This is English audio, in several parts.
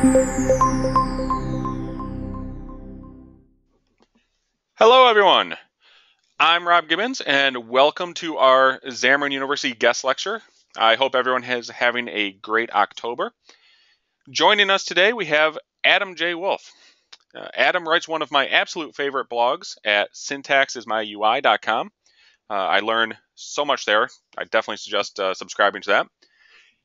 Hello, everyone. I'm Rob Gibbons, and welcome to our Xamarin University guest lecture. I hope everyone is having a great October. Joining us today, we have Adam J. Wolf. Uh, Adam writes one of my absolute favorite blogs at syntaxismyui.com. Uh, I learn so much there. I definitely suggest uh, subscribing to that.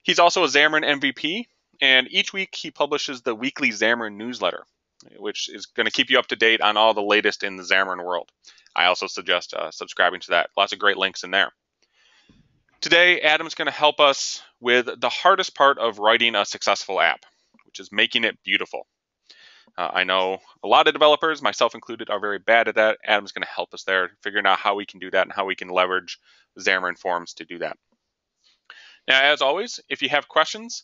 He's also a Xamarin MVP, and each week he publishes the weekly Xamarin newsletter, which is going to keep you up to date on all the latest in the Xamarin world. I also suggest uh, subscribing to that. Lots of great links in there. Today, Adam's going to help us with the hardest part of writing a successful app, which is making it beautiful. Uh, I know a lot of developers, myself included, are very bad at that. Adam's going to help us there, figuring out how we can do that and how we can leverage Xamarin Forms to do that. Now, as always, if you have questions,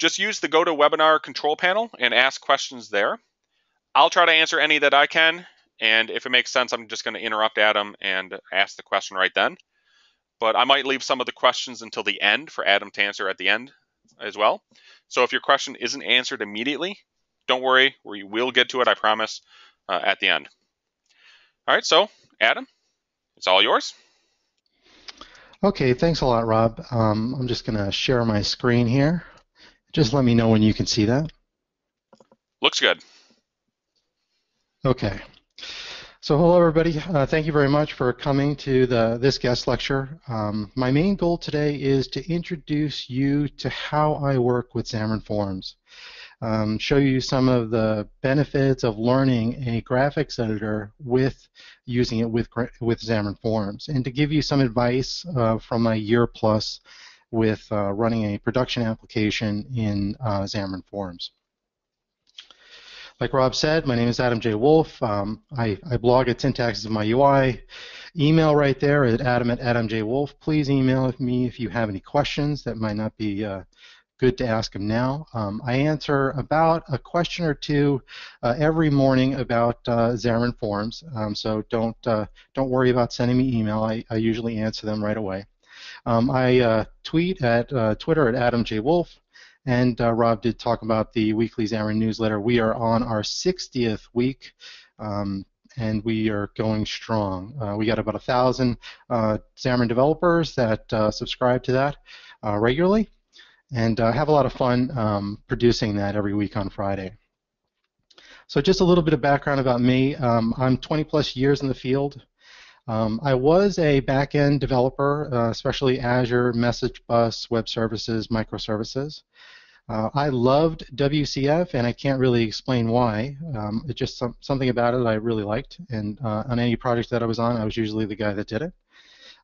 just use the GoToWebinar control panel and ask questions there. I'll try to answer any that I can, and if it makes sense, I'm just going to interrupt Adam and ask the question right then. But I might leave some of the questions until the end for Adam to answer at the end as well. So if your question isn't answered immediately, don't worry, we will get to it, I promise, uh, at the end. All right, so Adam, it's all yours. Okay, thanks a lot, Rob. Um, I'm just going to share my screen here. Just let me know when you can see that. Looks good. Okay. So hello everybody. Uh, thank you very much for coming to the this guest lecture. Um, my main goal today is to introduce you to how I work with Xamarin Forms. Um, show you some of the benefits of learning a graphics editor with using it with with Xamarin Forms, and to give you some advice uh, from my year plus with uh, running a production application in uh, Xamarin Forms. Like Rob said, my name is Adam J. Wolf. Um, I, I, blog at Syntax is my UI. Email right there at adam at adamjwolf. Please email me if you have any questions that might not be uh, good to ask them now. Um, I answer about a question or two uh, every morning about uh, Xamarin Forms, um, so don't uh, don't worry about sending me email. I, I usually answer them right away. Um, I uh, tweet at uh, Twitter at Adam J. Wolf. And uh, Rob did talk about the weekly Xamarin newsletter. We are on our 60th week. Um, and we are going strong. Uh, we got about a thousand uh, Xamarin developers that uh, subscribe to that regularly, and have a lot of fun um, producing that every week on Friday. So just a little bit of background about me. Um, I'm 20 plus years in the field. Um, I was a back-end developer, uh, especially Azure, Message Bus, Web Services, Microservices. Uh, I loved WCF, and I can't really explain why. Um, it's just some, something about it I really liked, and uh, on any project that I was on, I was usually the guy that did it.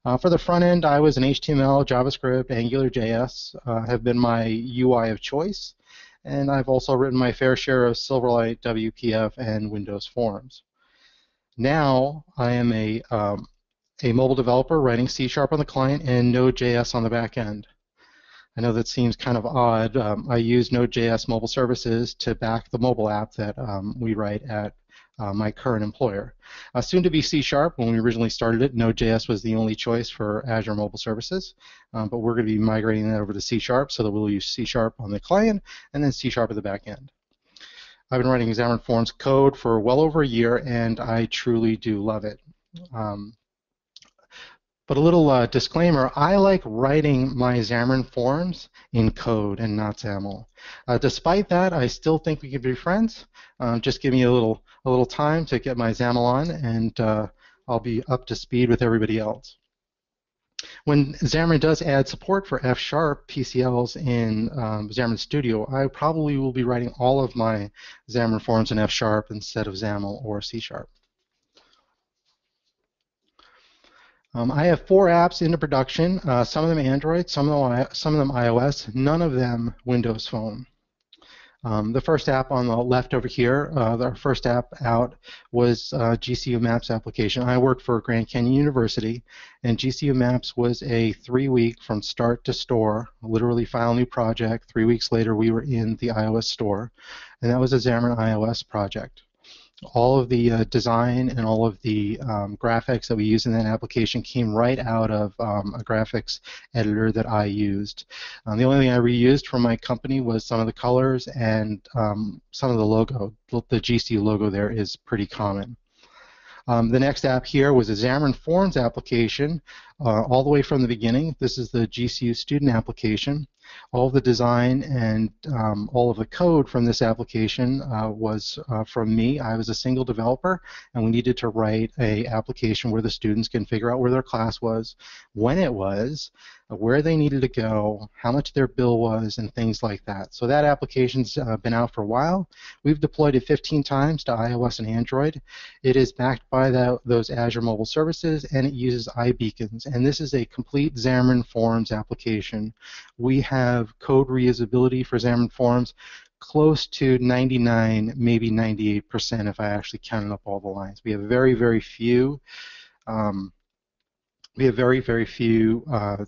Uh, for the front end, I was an HTML, JavaScript, AngularJS uh, have been my UI of choice, and I've also written my fair share of Silverlight, WPF, and Windows Forms. Now I am a, um, a mobile developer writing C Sharp on the client and Node.js on the back end. I know that seems kind of odd. Um, I use Node.js mobile services to back the mobile app that um, we write at uh, my current employer. Uh, soon to be C Sharp. When we originally started it, Node.js was the only choice for Azure Mobile Services, um, but we're going to be migrating that over to C Sharp so that we'll use C Sharp on the client and then C Sharp at the back end. I've been writing Xamarin Forms code for well over a year, and I truly do love it. Um, but a little uh, disclaimer, I like writing my Xamarin Forms in code and not XAML. Uh, despite that, I still think we could be friends. Uh, just give me a little, a little time to get my XAML on, and uh, I'll be up to speed with everybody else. When Xamarin does add support for F-sharp PCLs in um, Xamarin Studio, I probably will be writing all of my Xamarin forms in F-sharp instead of XAML or C-sharp. Um, I have four apps into production, uh, some of them Android, some of them, some of them iOS, none of them Windows Phone. Um, the first app on the left over here, uh, the first app out was uh, GCU Maps application. I worked for Grand Canyon University, and GCU Maps was a three-week from start to store, literally file new project. Three weeks later, we were in the iOS store, and that was a Xamarin iOS project. All of the uh, design and all of the um, graphics that we use in that application came right out of um, a graphics editor that I used. Um, the only thing I reused from my company was some of the colors and um, some of the logo. The GCU logo there is pretty common. Um, the next app here was a Xamarin Forms application, uh, all the way from the beginning. This is the GCU student application. All the design and um, all of the code from this application uh, was uh, from me. I was a single developer, and we needed to write a application where the students can figure out where their class was, when it was, where they needed to go, how much their bill was, and things like that. So that application's uh, been out for a while. We've deployed it 15 times to iOS and Android. It is backed by the, those Azure Mobile Services, and it uses iBeacons. And this is a complete Xamarin Forms application. We have have code reusability for Xamarin Forms close to 99, maybe 98% if I actually counted up all the lines. We have very, very few. Um, we have very, very few uh,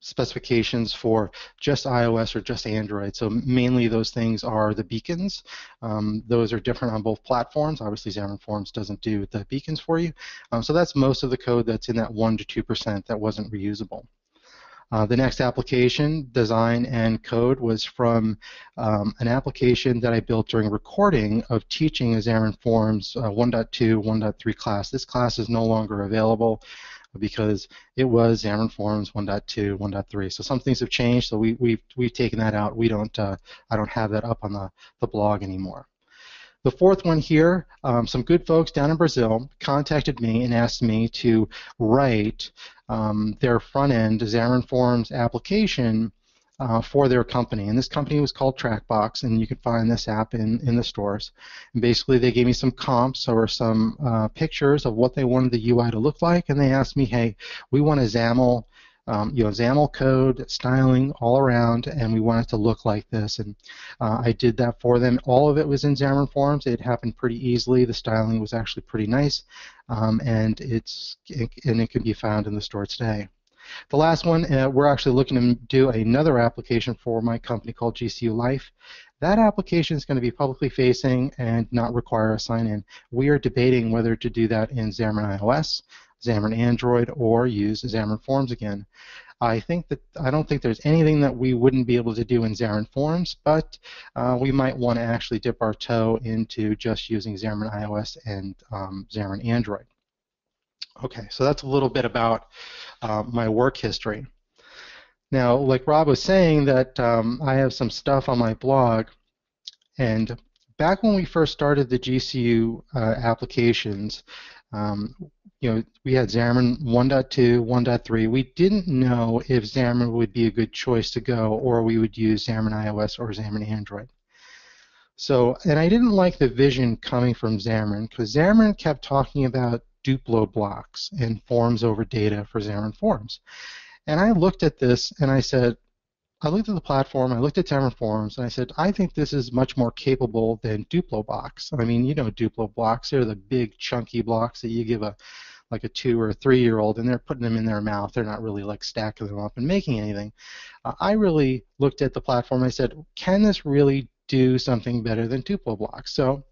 specifications for just iOS or just Android. So mainly those things are the beacons. Um, those are different on both platforms. Obviously Xamarin Forms doesn't do the beacons for you. Um, so that's most of the code that's in that 1 to 2% that wasn't reusable. Uh, the next application, design and code, was from um, an application that I built during recording of teaching a Xamarin Forms uh, 1.2, 1.3 class. This class is no longer available because it was Xamarin Forms 1.2, 1.3. So some things have changed, so we, we've, we've taken that out. We don't, uh, I don't have that up on the, the blog anymore. The fourth one here, um, some good folks down in Brazil contacted me and asked me to write um, their front end Xamarin Forms application uh, for their company. And this company was called Trackbox, and you can find this app in, in the stores. And basically, they gave me some comps or some uh, pictures of what they wanted the UI to look like, and they asked me, hey, we want a XAML um, you know, XAML code, styling all around, and we want it to look like this. And uh, I did that for them. All of it was in Xamarin Forms. It happened pretty easily. The styling was actually pretty nice, um, and it's it, and it can be found in the store today. The last one, uh, we're actually looking to do another application for my company called GCU Life. That application is going to be publicly facing and not require a sign-in. We are debating whether to do that in Xamarin iOS, Xamarin Android or use Xamarin Forms again. I think that I don't think there's anything that we wouldn't be able to do in Xamarin Forms, but uh, we might want to actually dip our toe into just using Xamarin iOS and um, Xamarin Android. Okay, so that's a little bit about uh, my work history. Now, like Rob was saying, that um, I have some stuff on my blog, and back when we first started the GCU uh, applications, um, you know, we had Xamarin 1.2, 1.3. We didn't know if Xamarin would be a good choice to go, or we would use Xamarin iOS or Xamarin Android. So, and I didn't like the vision coming from Xamarin because Xamarin kept talking about Duplo blocks and forms over data for Xamarin Forms. And I looked at this and I said, I looked at the platform, I looked at Xamarin Forms, and I said, I think this is much more capable than Duplo blocks. I mean, you know Duplo blocks, they're the big chunky blocks that you give a like a two or a three year old and they're putting them in their mouth. They're not really like stacking them up and making anything. Uh, I really looked at the platform. I said, can this really do something better than Duplo blocks? So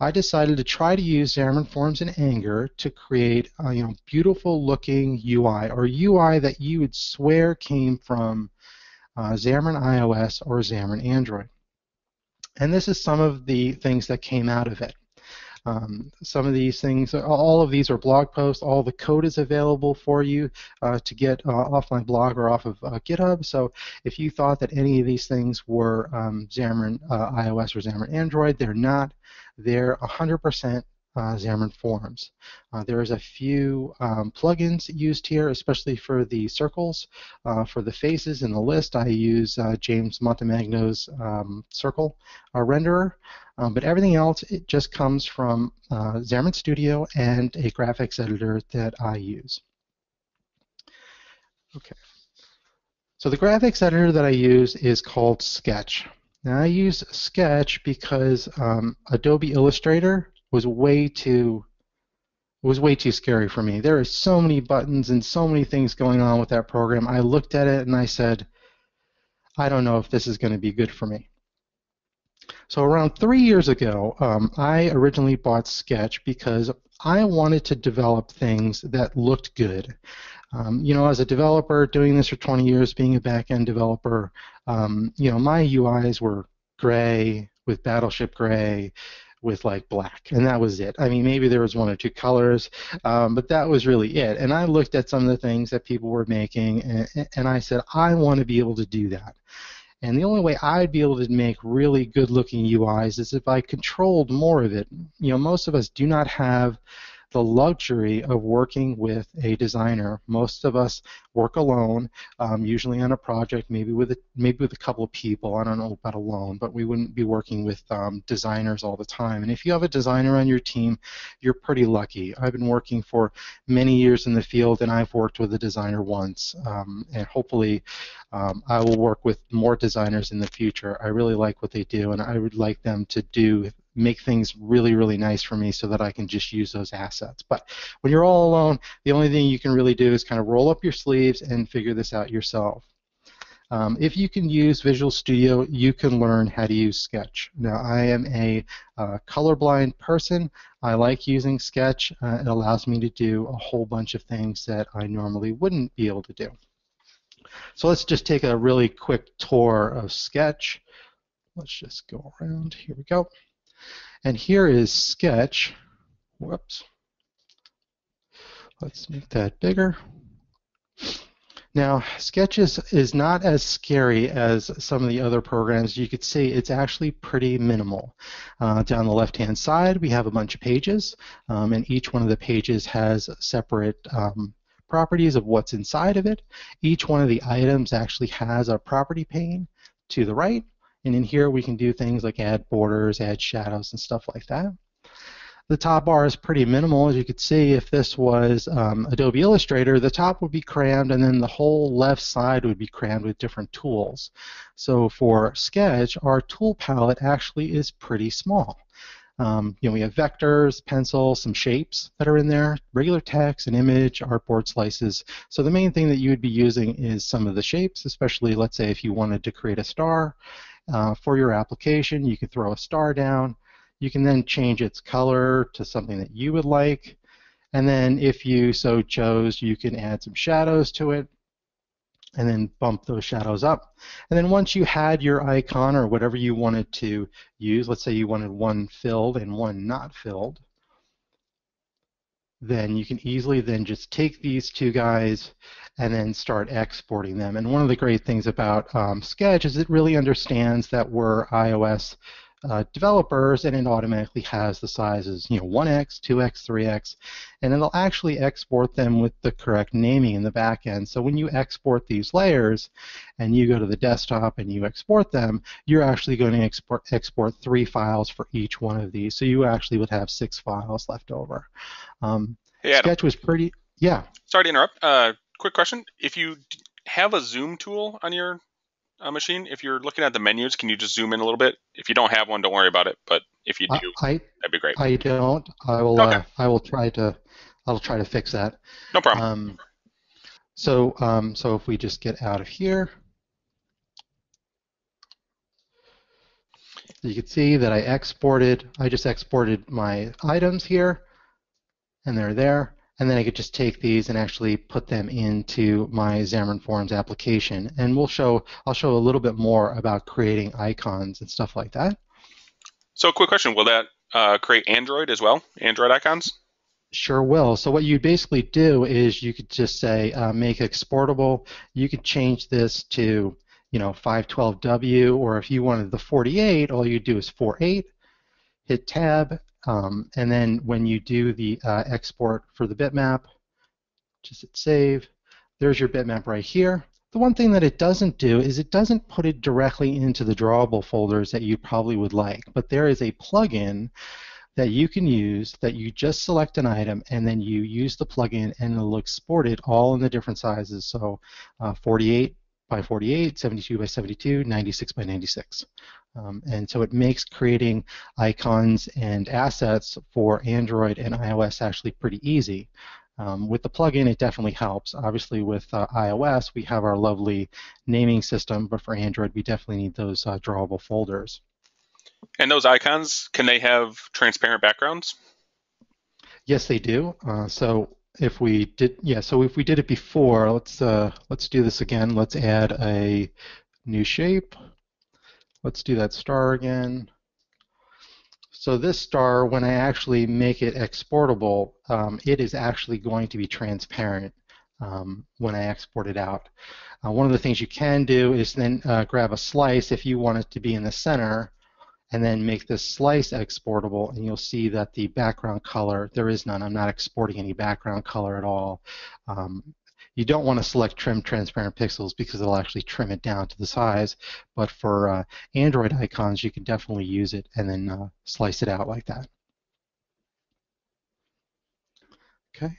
I decided to try to use Xamarin Forms and Anger to create a you know, beautiful looking UI or UI that you would swear came from uh, Xamarin iOS or Xamarin Android. And this is some of the things that came out of it. Um, some of these things, all of these are blog posts. All the code is available for you uh, to get uh, off my blog or off of uh, GitHub. So if you thought that any of these things were um, Xamarin uh, iOS or Xamarin Android, they're not. They're 100% uh, Xamarin Forms. Uh, there's a few um, plugins used here, especially for the circles. Uh, for the faces in the list, I use uh, James Montemagno's um, circle uh, renderer. Um, but everything else, it just comes from uh, Xamarin Studio and a graphics editor that I use. Okay. So the graphics editor that I use is called Sketch. Now I use Sketch because um, Adobe Illustrator was way too was way too scary for me. There are so many buttons and so many things going on with that program. I looked at it and I said, I don't know if this is going to be good for me. So around three years ago, um, I originally bought Sketch because I wanted to develop things that looked good. Um, you know, as a developer, doing this for 20 years, being a back-end developer, um, you know, my UIs were gray with Battleship gray, with like black, and that was it. I mean, maybe there was one or two colors, um, but that was really it. And I looked at some of the things that people were making, and, and I said, I want to be able to do that. And the only way I'd be able to make really good looking UIs is if I controlled more of it. You know, most of us do not have the luxury of working with a designer. Most of us work alone, um, usually on a project, maybe with a, maybe with a couple of people. I don't know about alone, but we wouldn't be working with um, designers all the time. And if you have a designer on your team, you're pretty lucky. I've been working for many years in the field, and I've worked with a designer once. Um, and hopefully, um, I will work with more designers in the future. I really like what they do, and I would like them to do make things really, really nice for me so that I can just use those assets. But when you're all alone, the only thing you can really do is kind of roll up your sleeves and figure this out yourself. Um, if you can use Visual Studio, you can learn how to use Sketch. Now, I am a uh, colorblind person. I like using Sketch. Uh, it allows me to do a whole bunch of things that I normally wouldn't be able to do. So let's just take a really quick tour of Sketch. Let's just go around. Here we go. And here is Sketch. Whoops. Let's make that bigger. Now, Sketches is, not as scary as some of the other programs. You could see it's actually pretty minimal. Uh, down the left-hand side, we have a bunch of pages, um, and each one of the pages has separate um, properties of what's inside of it. Each one of the items actually has a property pane to the right, and in here we can do things like add borders, add shadows, and stuff like that. The top bar is pretty minimal. As you can see, if this was um, Adobe Illustrator, the top would be crammed and then the whole left side would be crammed with different tools. So for Sketch, our tool palette actually is pretty small. Um, you know, we have vectors, pencil, some shapes that are in there, regular text, an image, artboard slices. So the main thing that you would be using is some of the shapes, especially let's say if you wanted to create a star uh, for your application. You could throw a star down. You can then change its color to something that you would like. And then if you so chose, you can add some shadows to it and then bump those shadows up. And then once you had your icon or whatever you wanted to use, let's say you wanted one filled and one not filled, then you can easily then just take these two guys and then start exporting them. And one of the great things about um, Sketch is it really understands that we're iOS uh, developers and it automatically has the sizes, you know, 1x, 2x, 3x, and it'll actually export them with the correct naming in the back end. So when you export these layers and you go to the desktop and you export them, you're actually going to export, export three files for each one of these. So you actually would have six files left over. Um, hey, Sketch was pretty, yeah. Sorry to interrupt. Uh, quick question: If you have a zoom tool on your uh, machine, if you're looking at the menus, can you just zoom in a little bit? If you don't have one, don't worry about it. But if you do, I, that'd be great. I don't. I will. Okay. Uh, I will try to. I'll try to fix that. No problem. Um, so, um, so if we just get out of here, you can see that I exported. I just exported my items here, and they're there and then I could just take these and actually put them into my Xamarin Forms application. And we'll show, I'll show a little bit more about creating icons and stuff like that. So, quick question: Will that uh, create Android as well? Android icons? Sure will. So what you basically do is you could just say uh, make exportable. You could change this to you know 512W, or if you wanted the 48, all you do is 48. Hit Tab, um, and then when you do the uh, export for the bitmap, just hit save. There's your bitmap right here. The one thing that it doesn't do is it doesn't put it directly into the drawable folders that you probably would like, but there is a plugin that you can use that you just select an item and then you use the plugin and it'll export it all in the different sizes. So uh, 48 by 48, 72 by 72, 96 by 96. Um, and so it makes creating icons and assets for Android and iOS actually pretty easy. Um, with the plugin, it definitely helps. Obviously, with uh, iOS, we have our lovely naming system, but for Android, we definitely need those uh, drawable folders. And those icons, can they have transparent backgrounds? Yes, they do. Uh, so if we did, yeah, so if we did it before, let's uh, let's do this again. Let's add a new shape. Let's do that star again. So this star, when I actually make it exportable, um, it is actually going to be transparent um, when I export it out. Uh, one of the things you can do is then uh, grab a slice if you want it to be in the center and then make this slice exportable and you'll see that the background color, there is none. I'm not exporting any background color at all. Um, you don't want to select trim transparent pixels because it'll actually trim it down to the size, but for uh, Android icons you can definitely use it and then uh, slice it out like that. Okay.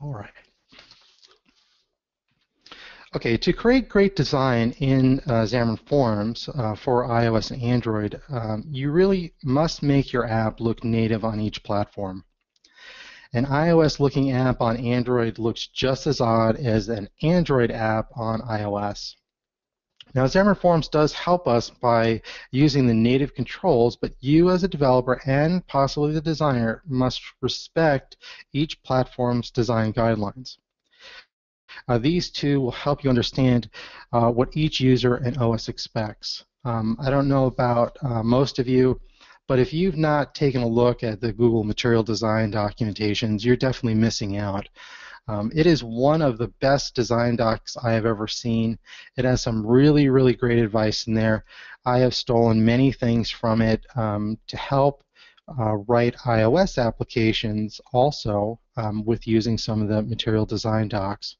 All right. Okay, to create great design in uh, Xamarin Forms uh, for iOS and Android, um, you really must make your app look native on each platform. An iOS looking app on Android looks just as odd as an Android app on iOS. Now, Xamarin Forms does help us by using the native controls, but you as a developer and possibly the designer must respect each platform's design guidelines. Uh, these two will help you understand uh, what each user and OS expects. Um, I don't know about uh, most of you, but if you've not taken a look at the Google Material Design documentations, you're definitely missing out. Um, it is one of the best design docs I have ever seen. It has some really, really great advice in there. I have stolen many things from it um, to help uh, write iOS applications also um, with using some of the material design docs.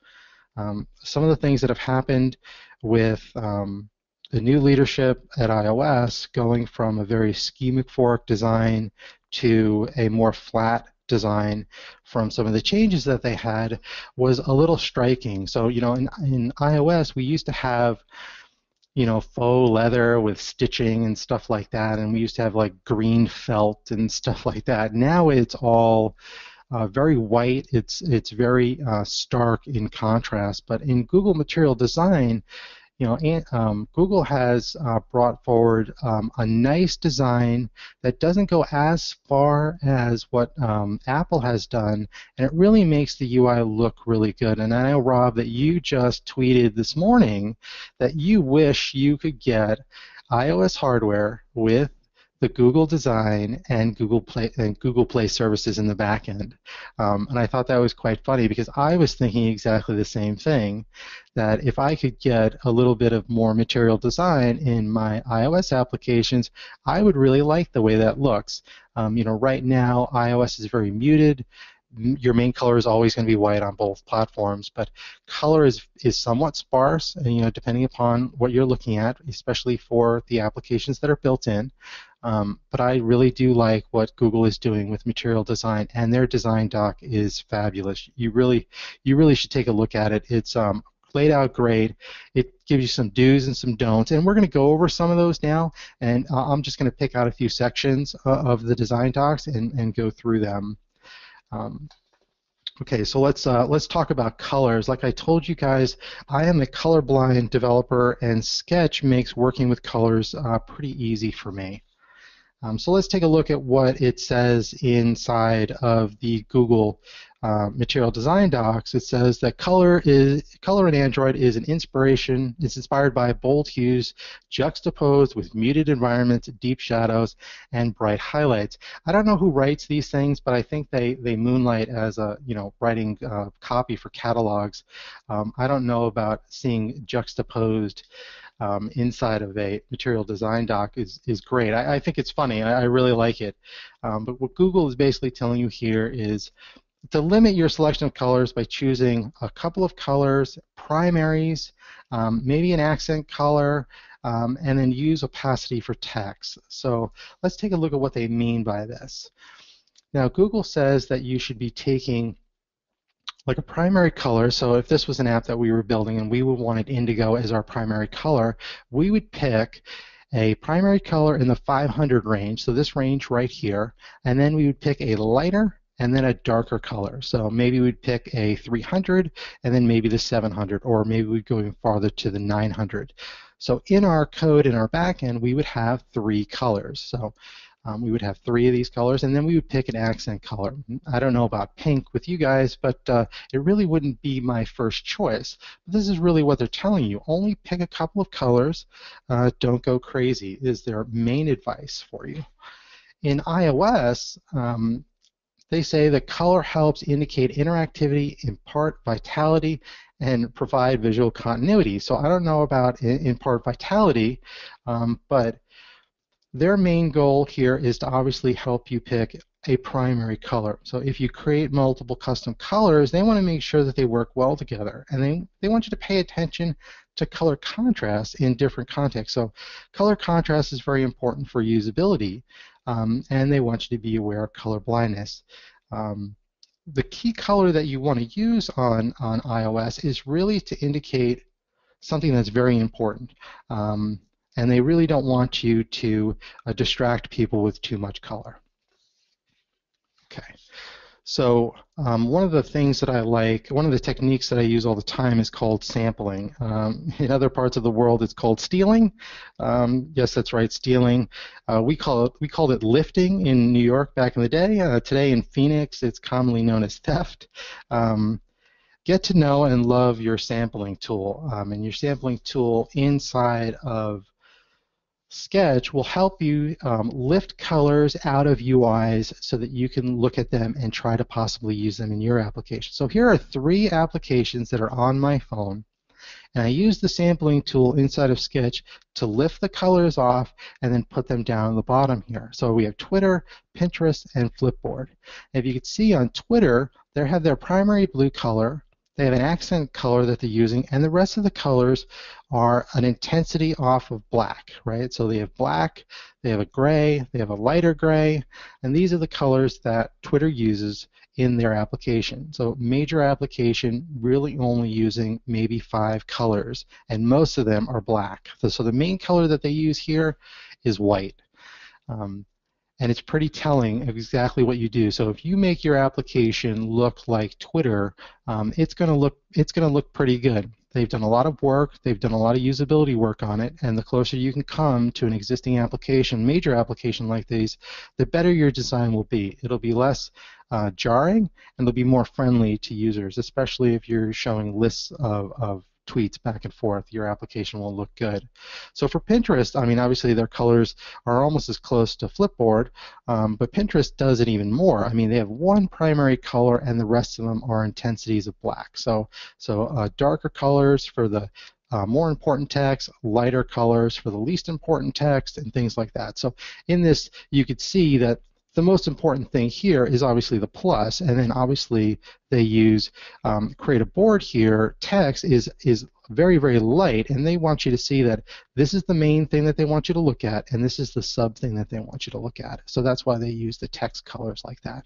Um, some of the things that have happened with um, the new leadership at iOS going from a very skeuomorphic design to a more flat design from some of the changes that they had was a little striking. So, you know, in, in iOS, we used to have you know, faux leather with stitching and stuff like that, and we used to have like green felt and stuff like that. Now it's all uh, very white. It's it's very uh, stark in contrast. But in Google Material Design, you know, and, um, Google has uh, brought forward um, a nice design that doesn't go as far as what um, Apple has done, and it really makes the UI look really good. And I know, Rob, that you just tweeted this morning that you wish you could get iOS hardware with the Google design and Google Play and Google Play services in the back end. Um, and I thought that was quite funny because I was thinking exactly the same thing. That if I could get a little bit of more material design in my iOS applications, I would really like the way that looks. Um, you know, right now iOS is very muted your main color is always going to be white on both platforms, but color is is somewhat sparse, and you know depending upon what you're looking at, especially for the applications that are built in. Um, but I really do like what Google is doing with material design, and their design doc is fabulous. You really you really should take a look at it. It's um, laid out great. It gives you some do's and some don'ts, and we're going to go over some of those now. And uh, I'm just going to pick out a few sections uh, of the design docs and, and go through them. Um, okay, so let's uh, let's talk about colors. Like I told you guys, I am a colorblind developer, and Sketch makes working with colors uh, pretty easy for me. Um, so let's take a look at what it says inside of the Google uh, material design docs. It says that color is color in Android is an inspiration. It's inspired by bold hues juxtaposed with muted environments, deep shadows, and bright highlights. I don't know who writes these things, but I think they they moonlight as a you know writing uh, copy for catalogs. Um, I don't know about seeing juxtaposed um, inside of a material design doc is, is great. I, I think it's funny. I, I really like it. Um, but what Google is basically telling you here is to limit your selection of colors by choosing a couple of colors, primaries, um, maybe an accent color, um, and then use opacity for text. So let's take a look at what they mean by this. Now Google says that you should be taking like a primary color, so if this was an app that we were building and we would wanted indigo as our primary color, we would pick a primary color in the 500 range, so this range right here, and then we would pick a lighter and then a darker color. So maybe we'd pick a 300 and then maybe the 700, or maybe we'd go even farther to the 900. So in our code in our backend, we would have three colors. So um, we would have three of these colors, and then we would pick an accent color. I don't know about pink with you guys, but uh, it really wouldn't be my first choice. This is really what they're telling you. Only pick a couple of colors. Uh, don't go crazy is their main advice for you. In iOS, um, they say the color helps indicate interactivity, impart vitality, and provide visual continuity. So I don't know about impart vitality, um, but their main goal here is to obviously help you pick a primary color. So if you create multiple custom colors, they want to make sure that they work well together. And they, they want you to pay attention to color contrast in different contexts. So color contrast is very important for usability, um, and they want you to be aware of color blindness. Um, the key color that you want to use on, on iOS is really to indicate something that's very important. Um, and they really don't want you to uh, distract people with too much color. Okay. So um, one of the things that I like, one of the techniques that I use all the time is called sampling. Um, in other parts of the world, it's called stealing. Um, yes, that's right, stealing. Uh, we call it we called it lifting in New York back in the day. Uh, today in Phoenix, it's commonly known as theft. Um, get to know and love your sampling tool, um, and your sampling tool inside of Sketch will help you um, lift colors out of UIs so that you can look at them and try to possibly use them in your application. So here are three applications that are on my phone. And I use the sampling tool inside of Sketch to lift the colors off and then put them down at the bottom here. So we have Twitter, Pinterest, and Flipboard. if you can see on Twitter, they have their primary blue color, they have an accent color that they're using, and the rest of the colors are an intensity off of black, right? So they have black, they have a gray, they have a lighter gray, and these are the colors that Twitter uses in their application. So major application really only using maybe five colors, and most of them are black. So, the main color that they use here is white. Um, and it's pretty telling exactly what you do. So if you make your application look like Twitter, um, it's going to look it's going to look pretty good. They've done a lot of work, they've done a lot of usability work on it, and the closer you can come to an existing application, major application like these, the better your design will be. It'll be less uh, jarring and it'll be more friendly to users, especially if you're showing lists of, of tweets back and forth, your application will look good. So for Pinterest, I mean, obviously their colors are almost as close to Flipboard, um, but Pinterest does it even more. I mean, they have one primary color, and the rest of them are intensities of black. So, so uh, darker colors for the uh, more important text, lighter colors for the least important text, and things like that. So in this, you could see that the most important thing here is obviously the plus, and then obviously they use um, create a board here. Text is is very very light, and they want you to see that this is the main thing that they want you to look at, and this is the sub thing that they want you to look at. So that's why they use the text colors like that.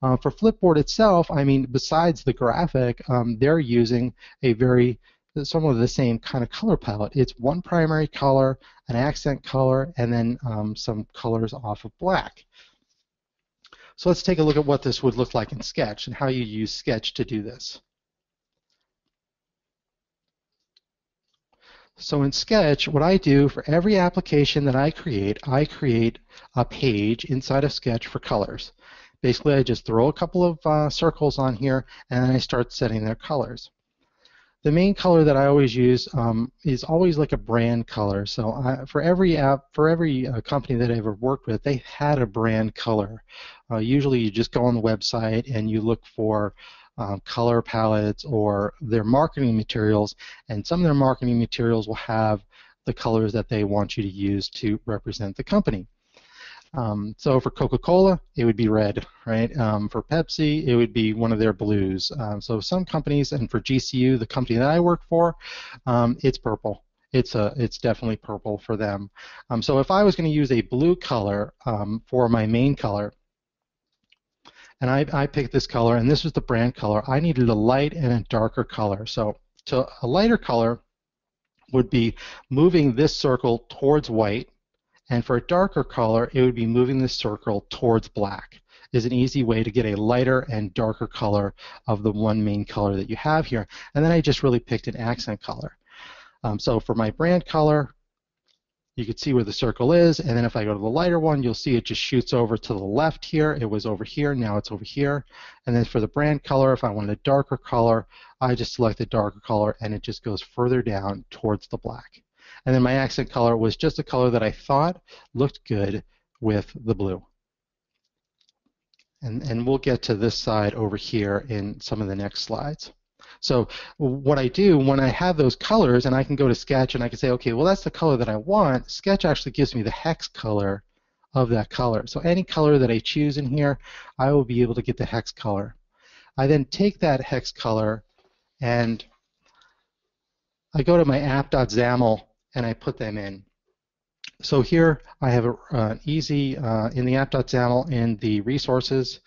Uh, for Flipboard itself, I mean, besides the graphic, um, they're using a very some of the same kind of color palette. It's one primary color, an accent color, and then um, some colors off of black. So let's take a look at what this would look like in Sketch and how you use Sketch to do this. So in Sketch, what I do for every application that I create, I create a page inside of Sketch for colors. Basically, I just throw a couple of uh, circles on here, and then I start setting their colors the main color that I always use um, is always like a brand color. So I, for every app, for every uh, company that I ever worked with, they had a brand color. Uh, usually, you just go on the website and you look for um, color palettes or their marketing materials, and some of their marketing materials will have the colors that they want you to use to represent the company. Um, so for Coca-Cola, it would be red, right? Um, for Pepsi, it would be one of their blues. Um, so some companies, and for GCU, the company that I work for, um, it's purple. It's a, it's definitely purple for them. Um, so if I was going to use a blue color um, for my main color, and I, I picked this color, and this was the brand color, I needed a light and a darker color. So to a lighter color would be moving this circle towards white, and for a darker color, it would be moving the circle towards black. is an easy way to get a lighter and darker color of the one main color that you have here. And then I just really picked an accent color. Um, so for my brand color, you can see where the circle is, and then if I go to the lighter one, you'll see it just shoots over to the left here. It was over here, now it's over here. And then for the brand color, if I wanted a darker color, I just select the darker color, and it just goes further down towards the black. And then my accent color was just a color that I thought looked good with the blue. And, and we'll get to this side over here in some of the next slides. So what I do when I have those colors and I can go to Sketch and I can say, okay, well that's the color that I want, Sketch actually gives me the hex color of that color. So any color that I choose in here, I will be able to get the hex color. I then take that hex color and I go to my app.xaml and I put them in. So here I have an uh, easy, uh, in the app.xaml in the resources,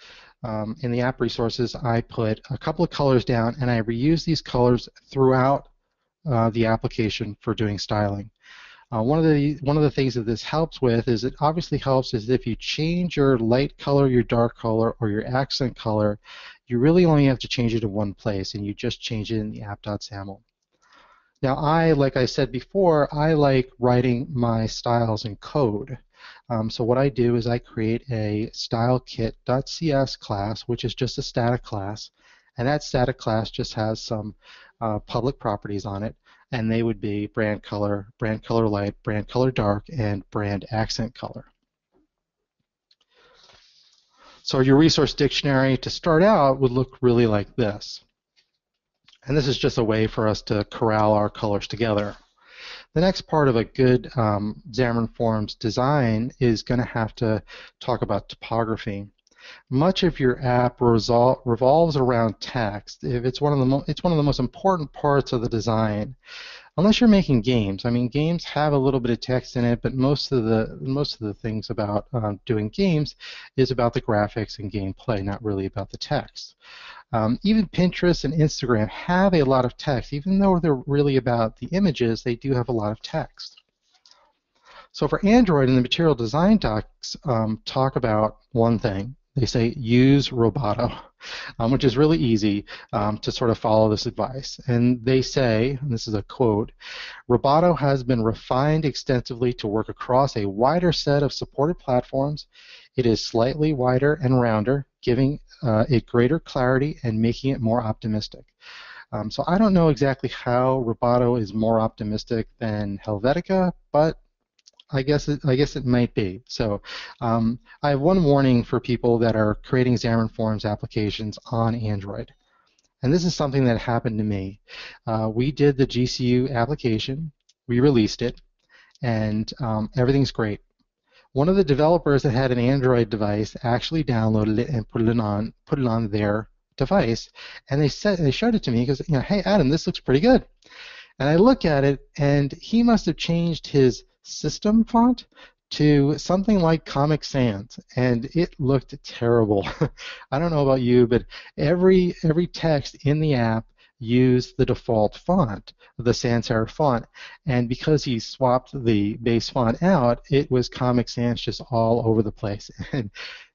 um, in the app resources, I put a couple of colors down and I reuse these colors throughout uh, the application for doing styling. Uh, one of the one of the things that this helps with is it obviously helps is if you change your light color, your dark color, or your accent color, you really only have to change it in one place, and you just change it in the app.xaml. Now, I, like I said before, I like writing my styles in code. Um, so what I do is I create a stylekit.cs class, which is just a static class, and that static class just has some uh, public properties on it, and they would be brand color, brand color light, brand color dark, and brand accent color. So your resource dictionary to start out would look really like this. And this is just a way for us to corral our colors together. The next part of a good um, Xamarin Forms design is going to have to talk about typography. Much of your app resol- revolves around text. If it's one of the mo- it's one of the most important parts of the design. Unless you're making games, I mean, games have a little bit of text in it, but most of the most of the things about um, doing games is about the graphics and gameplay, not really about the text. Um, even Pinterest and Instagram have a lot of text. Even though they're really about the images, they do have a lot of text. So for Android, and the material design docs um, talk about one thing. They say use Roboto, um, which is really easy um, to sort of follow this advice. And they say, and this is a quote, Roboto has been refined extensively to work across a wider set of supported platforms. It is slightly wider and rounder, giving uh, it greater clarity and making it more optimistic. Um, so I don't know exactly how Roboto is more optimistic than Helvetica, but I guess it, I guess it might be. So um, I have one warning for people that are creating Xamarin Forms applications on Android. And this is something that happened to me. Uh, we did the GCU application, we released it, and um, everything's great one of the developers that had an Android device actually downloaded it and put it on put it on their device, and they said they showed it to me because you know, hey Adam, this looks pretty good, and I look at it, and he must have changed his system font to something like Comic Sans, and it looked terrible. I don't know about you, but every every text in the app used the default font, the sans serif font. And because he swapped the base font out, it was Comic Sans just all over the place. And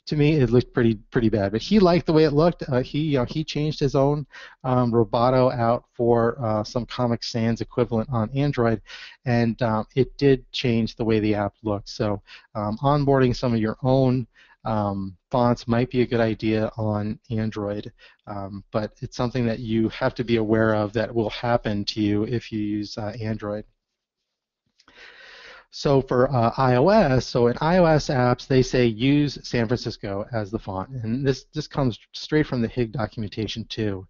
to me, it looked pretty pretty bad. But he liked the way it looked. Uh, he you know, he changed his own um, Roboto out for uh, some Comic Sans equivalent on Android, and um, it did change the way the app looked. So um, onboarding some of your own um, fonts might be a good idea on Android, um, but it's something that you have to be aware of that will happen to you if you use uh, Android. So for uh, iOS, so in iOS apps, they say use San Francisco as the font, and this this comes straight from the HIG documentation too.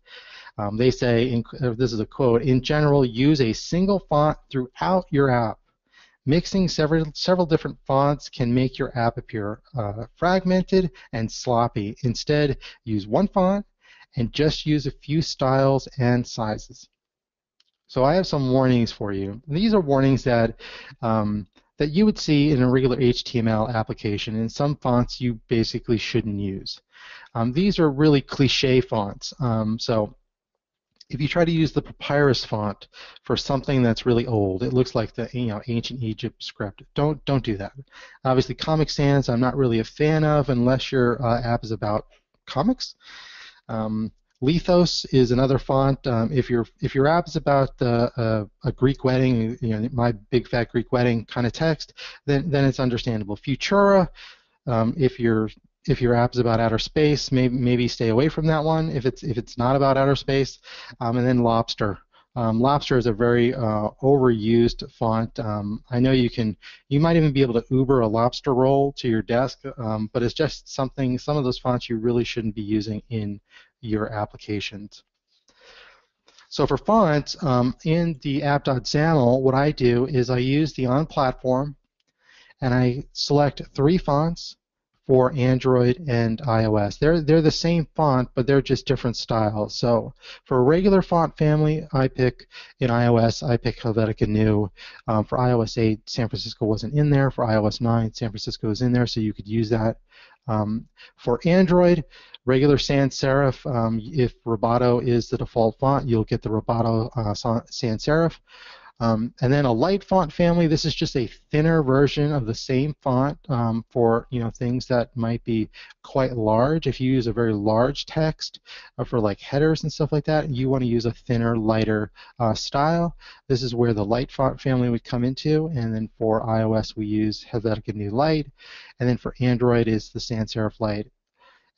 Um, they say, in, uh, this is a quote, in general, use a single font throughout your app. Mixing several, several different fonts can make your app appear uh, fragmented and sloppy. Instead, use one font and just use a few styles and sizes. So I have some warnings for you. These are warnings that um, that you would see in a regular HTML application. In some fonts, you basically shouldn't use. Um, these are really cliche fonts. Um, so if you try to use the papyrus font for something that's really old, it looks like the you know ancient Egypt script. Don't don't do that. Obviously, Comic Sans I'm not really a fan of unless your uh, app is about comics. Um, Lithos is another font. Um, if your if your app is about uh, a Greek wedding, you know my big fat Greek wedding kind of text, then then it's understandable. Futura, um, if your if your app is about outer space, maybe maybe stay away from that one. If it's if it's not about outer space, um, and then Lobster. Um, Lobster is a very uh, overused font. Um, I know you can, you might even be able to Uber a Lobster roll to your desk, um, but it's just something. Some of those fonts you really shouldn't be using in your applications. So for fonts, um, in the app.xaml, what I do is I use the on-platform, and I select three fonts, for Android and iOS. They're they're the same font, but they're just different styles. So for a regular font family, I pick in iOS, I pick Helvetica Neue. Um, for iOS 8, San Francisco wasn't in there. For iOS 9, San Francisco is in there, so you could use that. Um, for Android, regular sans serif. Um, if Roboto is the default font, you'll get the Roboto uh, sans serif. Um, and then a light font family. This is just a thinner version of the same font um, for you know things that might be quite large. If you use a very large text uh, for like headers and stuff like that, you want to use a thinner, lighter uh, style. This is where the light font family would come into. And then for iOS, we use Helvetica Neue Light. And then for Android is the sans serif light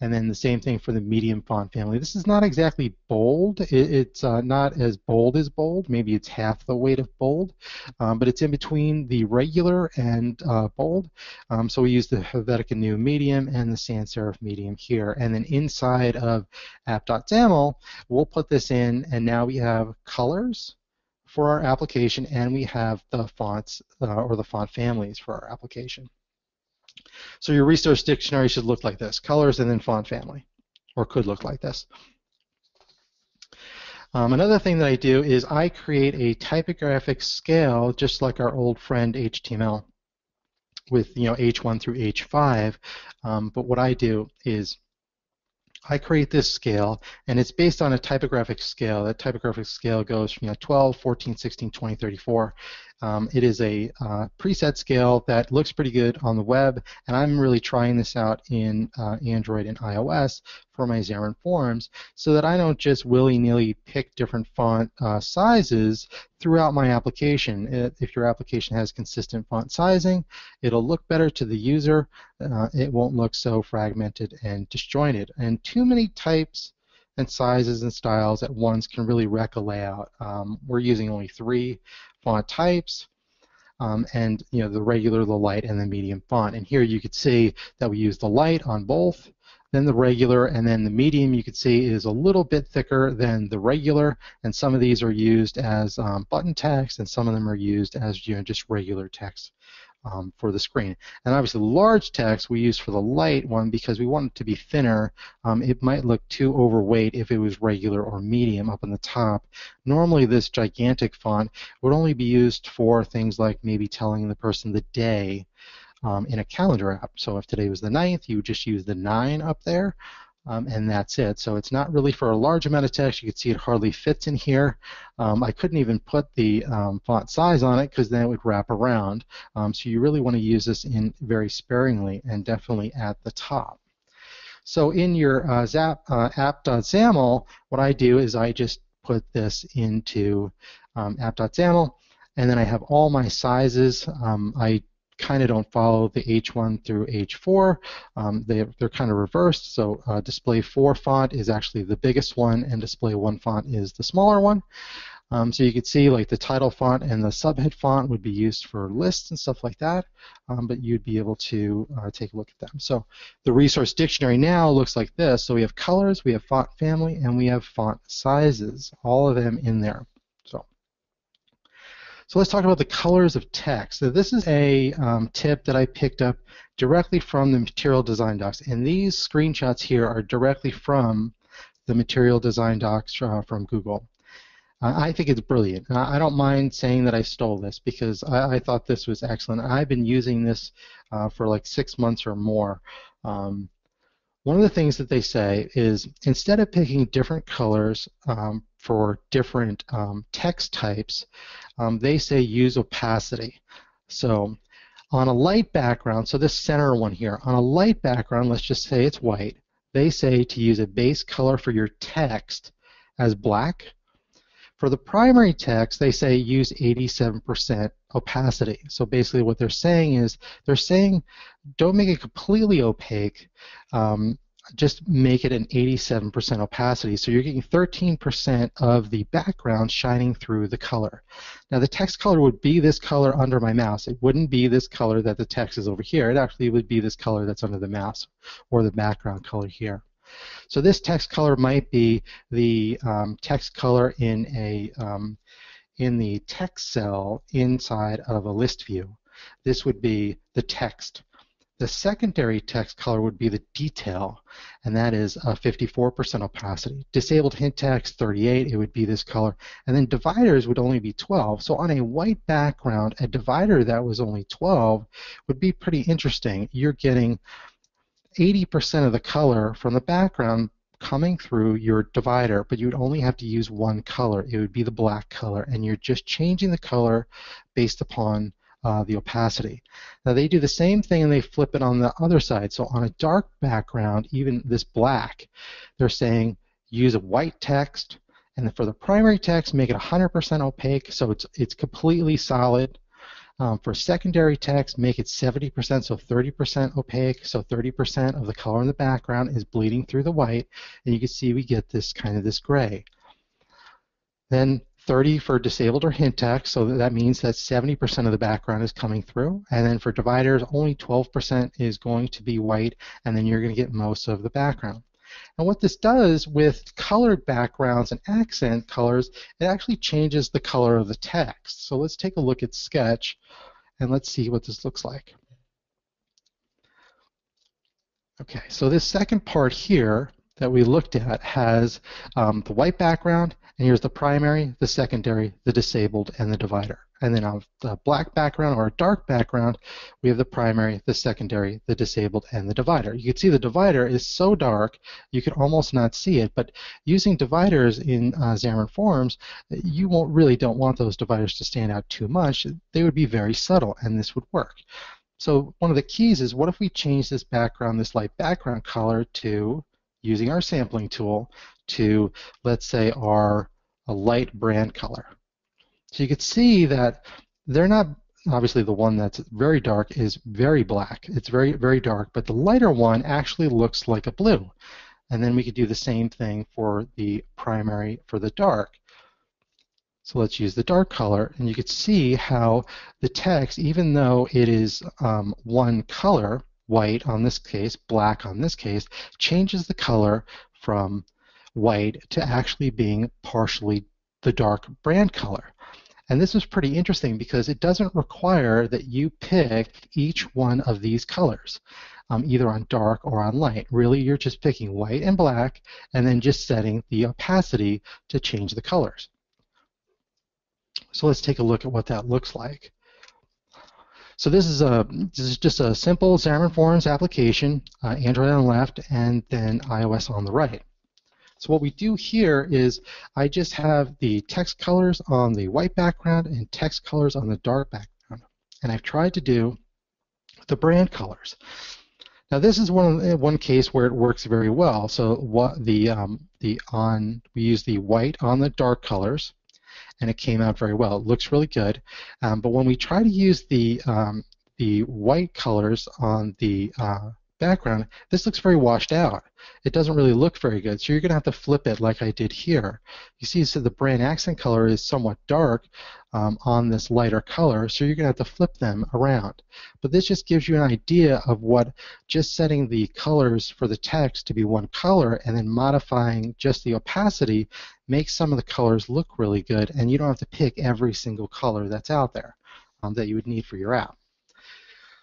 and then the same thing for the medium font family. This is not exactly bold. It, it's uh, not as bold as bold. Maybe it's half the weight of bold, um, but it's in between the regular and uh, bold. Um, so we use the Helvetica Neue Medium and the sans serif Medium here. And then inside of app.xaml, we'll put this in, and now we have colors for our application, and we have the fonts uh, or the font families for our application. So your resource dictionary should look like this, colors and then font family, or could look like this. Um, another thing that I do is I create a typographic scale just like our old friend HTML with you know H1 through H5. Um, but what I do is I create this scale, and it's based on a typographic scale. That typographic scale goes from you know, 12, 14, 16, 20, 34. Um, it is a uh, preset scale that looks pretty good on the web, and I'm really trying this out in uh, Android and iOS for my Xamarin Forms so that I don't just willy-nilly pick different font uh, sizes throughout my application. It, if your application has consistent font sizing, it'll look better to the user. Uh, it won't look so fragmented and disjointed. And too many types and sizes and styles at once can really wreck a layout. Um, we're using only three font types, um, and you know the regular, the light, and the medium font. And here you could see that we use the light on both, then the regular, and then the medium you could see is a little bit thicker than the regular, and some of these are used as um, button text, and some of them are used as you know just regular text um, for the screen. And obviously large text we use for the light one because we want it to be thinner. Um, it might look too overweight if it was regular or medium up on the top. Normally this gigantic font would only be used for things like maybe telling the person the day um, in a calendar app. So if today was the 9th, you would just use the 9 up there um, and that's it. So it's not really for a large amount of text. You can see it hardly fits in here. Um, I couldn't even put the um, font size on it because then it would wrap around. Um, so you really want to use this in very sparingly and definitely at the top. So in your uh, Zap, uh, app.xaml, what I do is I just put this into um, app.xaml and then I have all my sizes. Um, I kind of don't follow the H1 through H4. Um, they, they're kind of reversed, so uh, display 4 font is actually the biggest one, and display 1 font is the smaller one. Um, so you can see like the title font and the subhead font would be used for lists and stuff like that, um, but you'd be able to uh, take a look at them. So the resource dictionary now looks like this. So we have colors, we have font family, and we have font sizes, all of them in there. So let's talk about the colors of text. So this is a um, tip that I picked up directly from the material design docs, and these screenshots here are directly from the material design docs uh, from Google. Uh, I think it's brilliant. I don't mind saying that I stole this because I, I thought this was excellent. I've been using this uh, for like six months or more. Um, one of the things that they say is instead of picking different colors um, for different um, text types, um, they say use opacity. So on a light background, so this center one here, on a light background, let's just say it's white, they say to use a base color for your text as black. For the primary text, they say use 87% opacity. So basically what they're saying is they're saying don't make it completely opaque. Um, just make it an 87% opacity. So you're getting 13% of the background shining through the color. Now the text color would be this color under my mouse. It wouldn't be this color that the text is over here. It actually would be this color that's under the mouse or the background color here. So this text color might be the um, text color in a um, in the text cell inside of a list view. This would be the text the secondary text color would be the detail, and that is uh, a 54% opacity. Disabled hint text, 38, it would be this color. And then dividers would only be 12. So on a white background, a divider that was only 12 would be pretty interesting. You're getting 80% of the color from the background coming through your divider, but you would only have to use one color. It would be the black color, and you're just changing the color based upon uh, the opacity. Now they do the same thing and they flip it on the other side. So on a dark background, even this black, they're saying use a white text, and for the primary text, make it 100% opaque, so it's it's completely solid. Um, for secondary text, make it 70%, so 30% opaque, so 30% of the color in the background is bleeding through the white, and you can see we get this kind of this gray. Then 30 for disabled or hint text, so that means that 70% of the background is coming through. And then for dividers, only 12% is going to be white, and then you're going to get most of the background. And what this does with colored backgrounds and accent colors, it actually changes the color of the text. So let's take a look at Sketch, and let's see what this looks like. Okay, so this second part here that we looked at has um, the white background, and here's the primary, the secondary, the disabled, and the divider. And then on the black background or a dark background, we have the primary, the secondary, the disabled, and the divider. You can see the divider is so dark you can almost not see it, but using dividers in uh, Xamarin Forms, you won't really don't want those dividers to stand out too much. They would be very subtle, and this would work. So one of the keys is what if we change this background, this light background color to using our sampling tool to, let's say, our a light brand color. So you can see that they're not obviously the one that's very dark is very black. It's very, very dark, but the lighter one actually looks like a blue. And then we could do the same thing for the primary for the dark. So let's use the dark color, and you can see how the text, even though it is um, one color, white on this case, black on this case, changes the color from white to actually being partially the dark brand color. And this is pretty interesting because it doesn't require that you pick each one of these colors, um, either on dark or on light. Really, you're just picking white and black and then just setting the opacity to change the colors. So let's take a look at what that looks like. So this is a this is just a simple Xamarin Forms application, uh, Android on the left, and then iOS on the right. So what we do here is I just have the text colors on the white background and text colors on the dark background, and I've tried to do the brand colors. Now this is one one case where it works very well. So what the um, the on we use the white on the dark colors, and it came out very well. It looks really good. Um, but when we try to use the um, the white colors on the uh, background, this looks very washed out. It doesn't really look very good, so you're going to have to flip it like I did here. You see so the brand accent color is somewhat dark um, on this lighter color, so you're going to have to flip them around. But this just gives you an idea of what just setting the colors for the text to be one color and then modifying just the opacity makes some of the colors look really good, and you don't have to pick every single color that's out there um, that you would need for your app.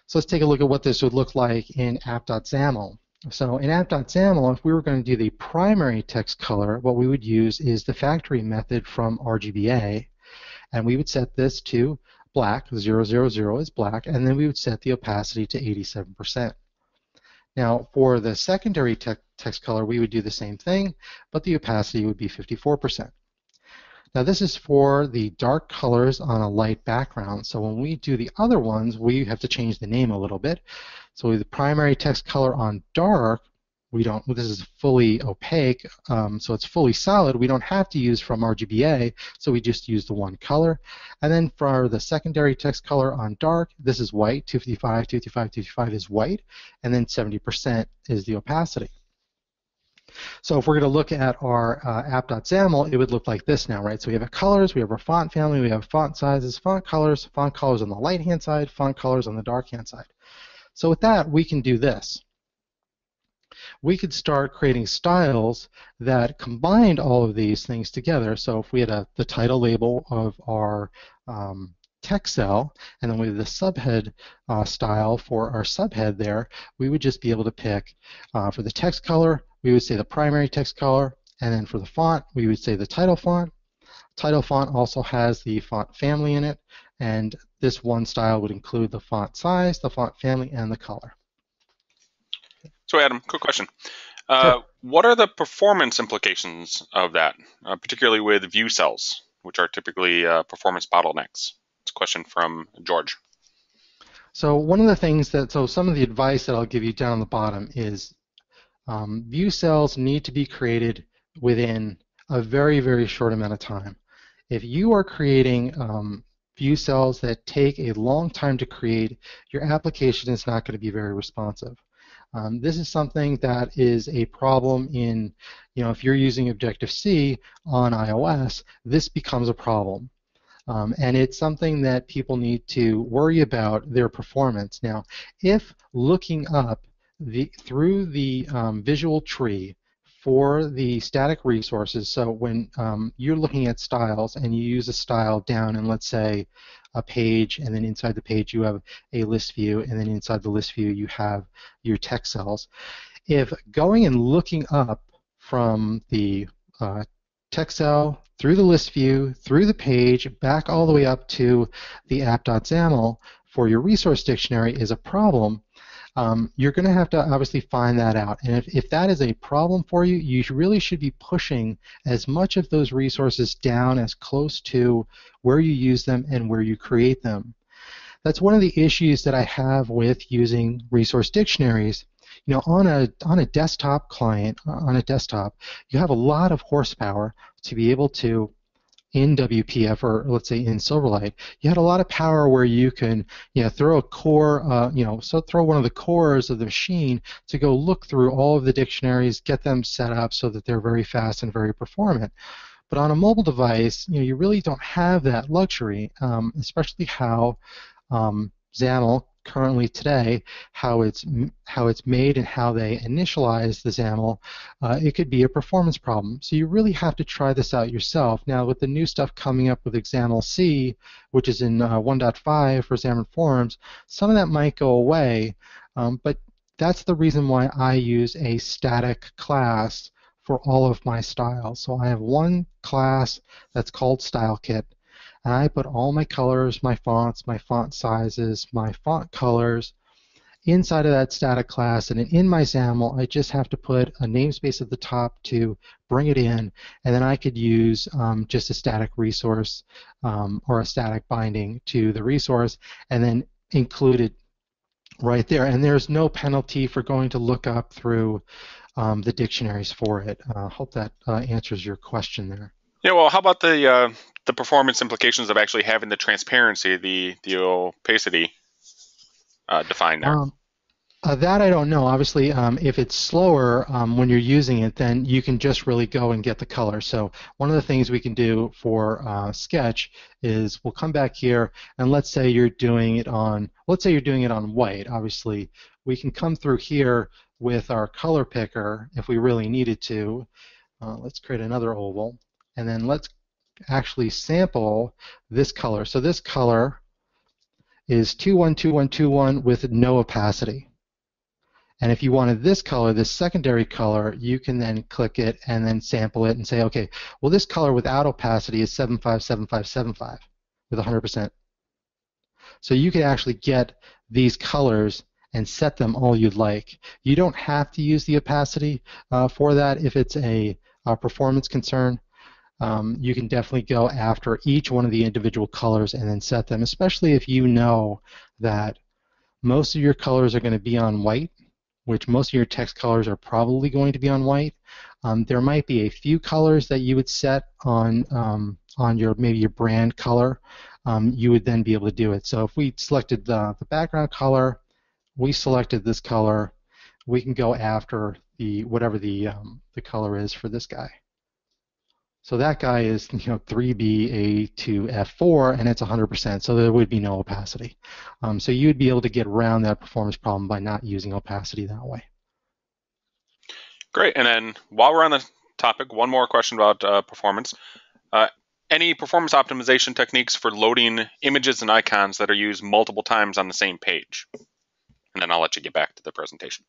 So let's take a look at what this would look like in app.xaml. So in app.xaml, if we were going to do the primary text color, what we would use is the factory method from RGBA, and we would set this to black, 000 is black, and then we would set the opacity to 87%. Now, for the secondary te text color, we would do the same thing, but the opacity would be 54%. Now this is for the dark colors on a light background. So when we do the other ones, we have to change the name a little bit. So the primary text color on dark, we don't, this is fully opaque, um, so it's fully solid. We don't have to use from RGBA, so we just use the one color. And then for the secondary text color on dark, this is white, 255, 255, 255 is white, and then 70% is the opacity. So if we're going to look at our uh, app.xaml, it would look like this now, right? So we have a colors, we have our font family, we have font sizes, font colors, font colors on the light-hand side, font colors on the dark-hand side. So with that, we can do this. We could start creating styles that combined all of these things together. So if we had a, the title label of our um, text cell, and then with the subhead uh, style for our subhead there, we would just be able to pick uh, for the text color, we would say the primary text color, and then for the font, we would say the title font. Title font also has the font family in it, and this one style would include the font size, the font family, and the color. So Adam, quick question. Uh, sure. What are the performance implications of that, uh, particularly with view cells, which are typically uh, performance bottlenecks? It's a question from George. So one of the things that, so some of the advice that I'll give you down the bottom is um, view cells need to be created within a very, very short amount of time. If you are creating um, view cells that take a long time to create, your application is not going to be very responsive. Um, this is something that is a problem in, you know, if you're using Objective-C on iOS, this becomes a problem. Um, and it's something that people need to worry about their performance. Now, if looking up the, through the um, visual tree for the static resources, so when um, you're looking at styles and you use a style down in, let's say, a page, and then inside the page you have a list view, and then inside the list view you have your text cells. If going and looking up from the uh, text cell through the list view, through the page, back all the way up to the app.xaml for your resource dictionary is a problem, um, you're going to have to obviously find that out. And if, if that is a problem for you, you really should be pushing as much of those resources down as close to where you use them and where you create them. That's one of the issues that I have with using resource dictionaries. You know, on a on a desktop client, on a desktop, you have a lot of horsepower to be able to in WPF or let's say in Silverlight, you had a lot of power where you can you know throw a core uh, you know so throw one of the cores of the machine to go look through all of the dictionaries, get them set up so that they're very fast and very performant. But on a mobile device, you know you really don't have that luxury, um, especially how um, XAML currently today, how it's how it's made and how they initialize the XAML, uh, it could be a performance problem. So you really have to try this out yourself. Now with the new stuff coming up with XAML-C, which is in uh, 1.5 for Xamarin Forms, some of that might go away, um, but that's the reason why I use a static class for all of my styles. So I have one class that's called StyleKit and I put all my colors, my fonts, my font sizes, my font colors inside of that static class and in my XAML I just have to put a namespace at the top to bring it in and then I could use um, just a static resource um, or a static binding to the resource and then include it right there and there's no penalty for going to look up through um, the dictionaries for it. I uh, hope that uh, answers your question there. Yeah, well, how about the uh, the performance implications of actually having the transparency, the the opacity uh, defined there? Um, uh, that I don't know. Obviously, um, if it's slower um, when you're using it, then you can just really go and get the color. So one of the things we can do for uh, Sketch is we'll come back here and let's say you're doing it on let's say you're doing it on white. Obviously, we can come through here with our color picker if we really needed to. Uh, let's create another oval, and then let's actually sample this color. So this color is 212121 with no opacity. And if you wanted this color, this secondary color, you can then click it and then sample it and say, okay, well this color without opacity is 757575 with 100%. So you can actually get these colors and set them all you'd like. You don't have to use the opacity uh, for that if it's a, a performance concern. Um, you can definitely go after each one of the individual colors and then set them, especially if you know that most of your colors are going to be on white, which most of your text colors are probably going to be on white. Um, there might be a few colors that you would set on um, on your maybe your brand color. Um, you would then be able to do it. So if we selected the, the background color, we selected this color, we can go after the whatever the um, the color is for this guy. So that guy is you know 3BA to F4 and it's 100%, so there would be no opacity. Um, so you would be able to get around that performance problem by not using opacity that way. Great, and then while we're on the topic, one more question about uh, performance. Uh, any performance optimization techniques for loading images and icons that are used multiple times on the same page? And then I'll let you get back to the presentation.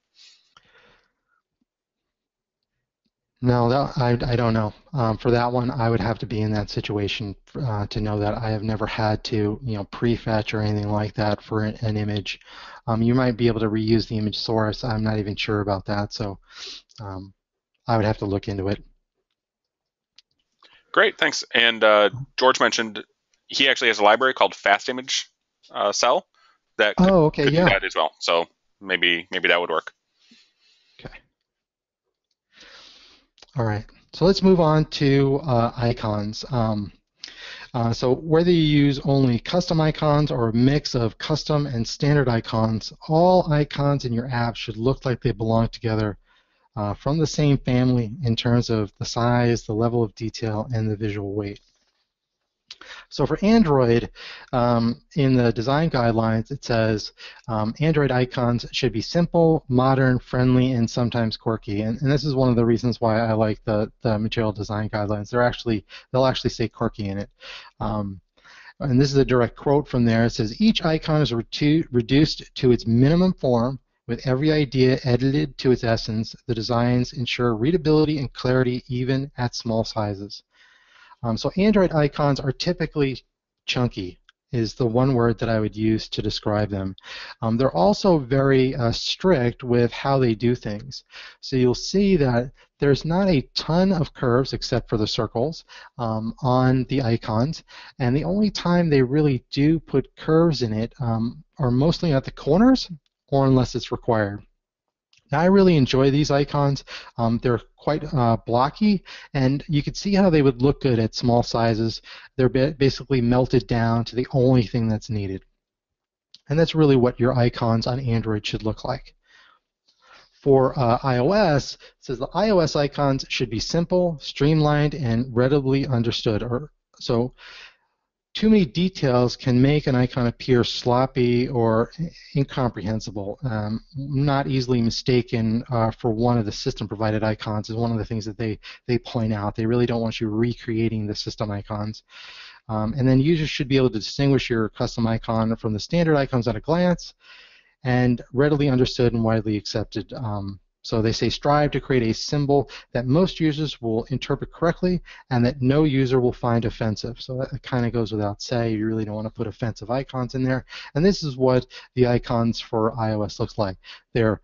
No, that, I, I don't know. Um, for that one, I would have to be in that situation uh, to know that I have never had to, you know, prefetch or anything like that for an, an image. Um, you might be able to reuse the image source. I'm not even sure about that, so um, I would have to look into it. Great, thanks. And uh, George mentioned he actually has a library called FastImage uh, Cell that could, oh, okay, could yeah. do that as well. So maybe maybe that would work. All right. So let's move on to uh, icons. Um, uh, so whether you use only custom icons or a mix of custom and standard icons, all icons in your app should look like they belong together uh, from the same family in terms of the size, the level of detail, and the visual weight. So for Android, um, in the design guidelines, it says um, Android icons should be simple, modern, friendly, and sometimes quirky. And, and, this is one of the reasons why I like the, the material design guidelines. They're actually they'll actually say quirky in it. Um, and this is a direct quote from there. It says each icon is reduced to its minimum form with every idea edited to its essence, the designs ensure readability and clarity even at small sizes. Um, so Android icons are typically chunky is the one word that I would use to describe them. Um, they're also very uh, strict with how they do things. So you'll see that there's not a ton of curves except for the circles um, on the icons, and the only time they really do put curves in it um, are mostly at the corners or unless it's required. I really enjoy these icons. Um, they're quite uh, blocky, and you can see how they would look good at small sizes. They're basically melted down to the only thing that's needed. And that's really what your icons on Android should look like. For uh, iOS, it says the iOS icons should be simple, streamlined, and readily understood. Or so too many details can make an icon appear sloppy or incomprehensible. Um, not easily mistaken uh, for one of the system-provided icons is one of the things that they, they point out. They really don't want you recreating the system icons. Um, and then users should be able to distinguish your custom icon from the standard icons at a glance and readily understood and widely accepted um, so they say strive to create a symbol that most users will interpret correctly and that no user will find offensive. So that kind of goes without say. You really don't want to put offensive icons in there. And this is what the icons for iOS looks like. They're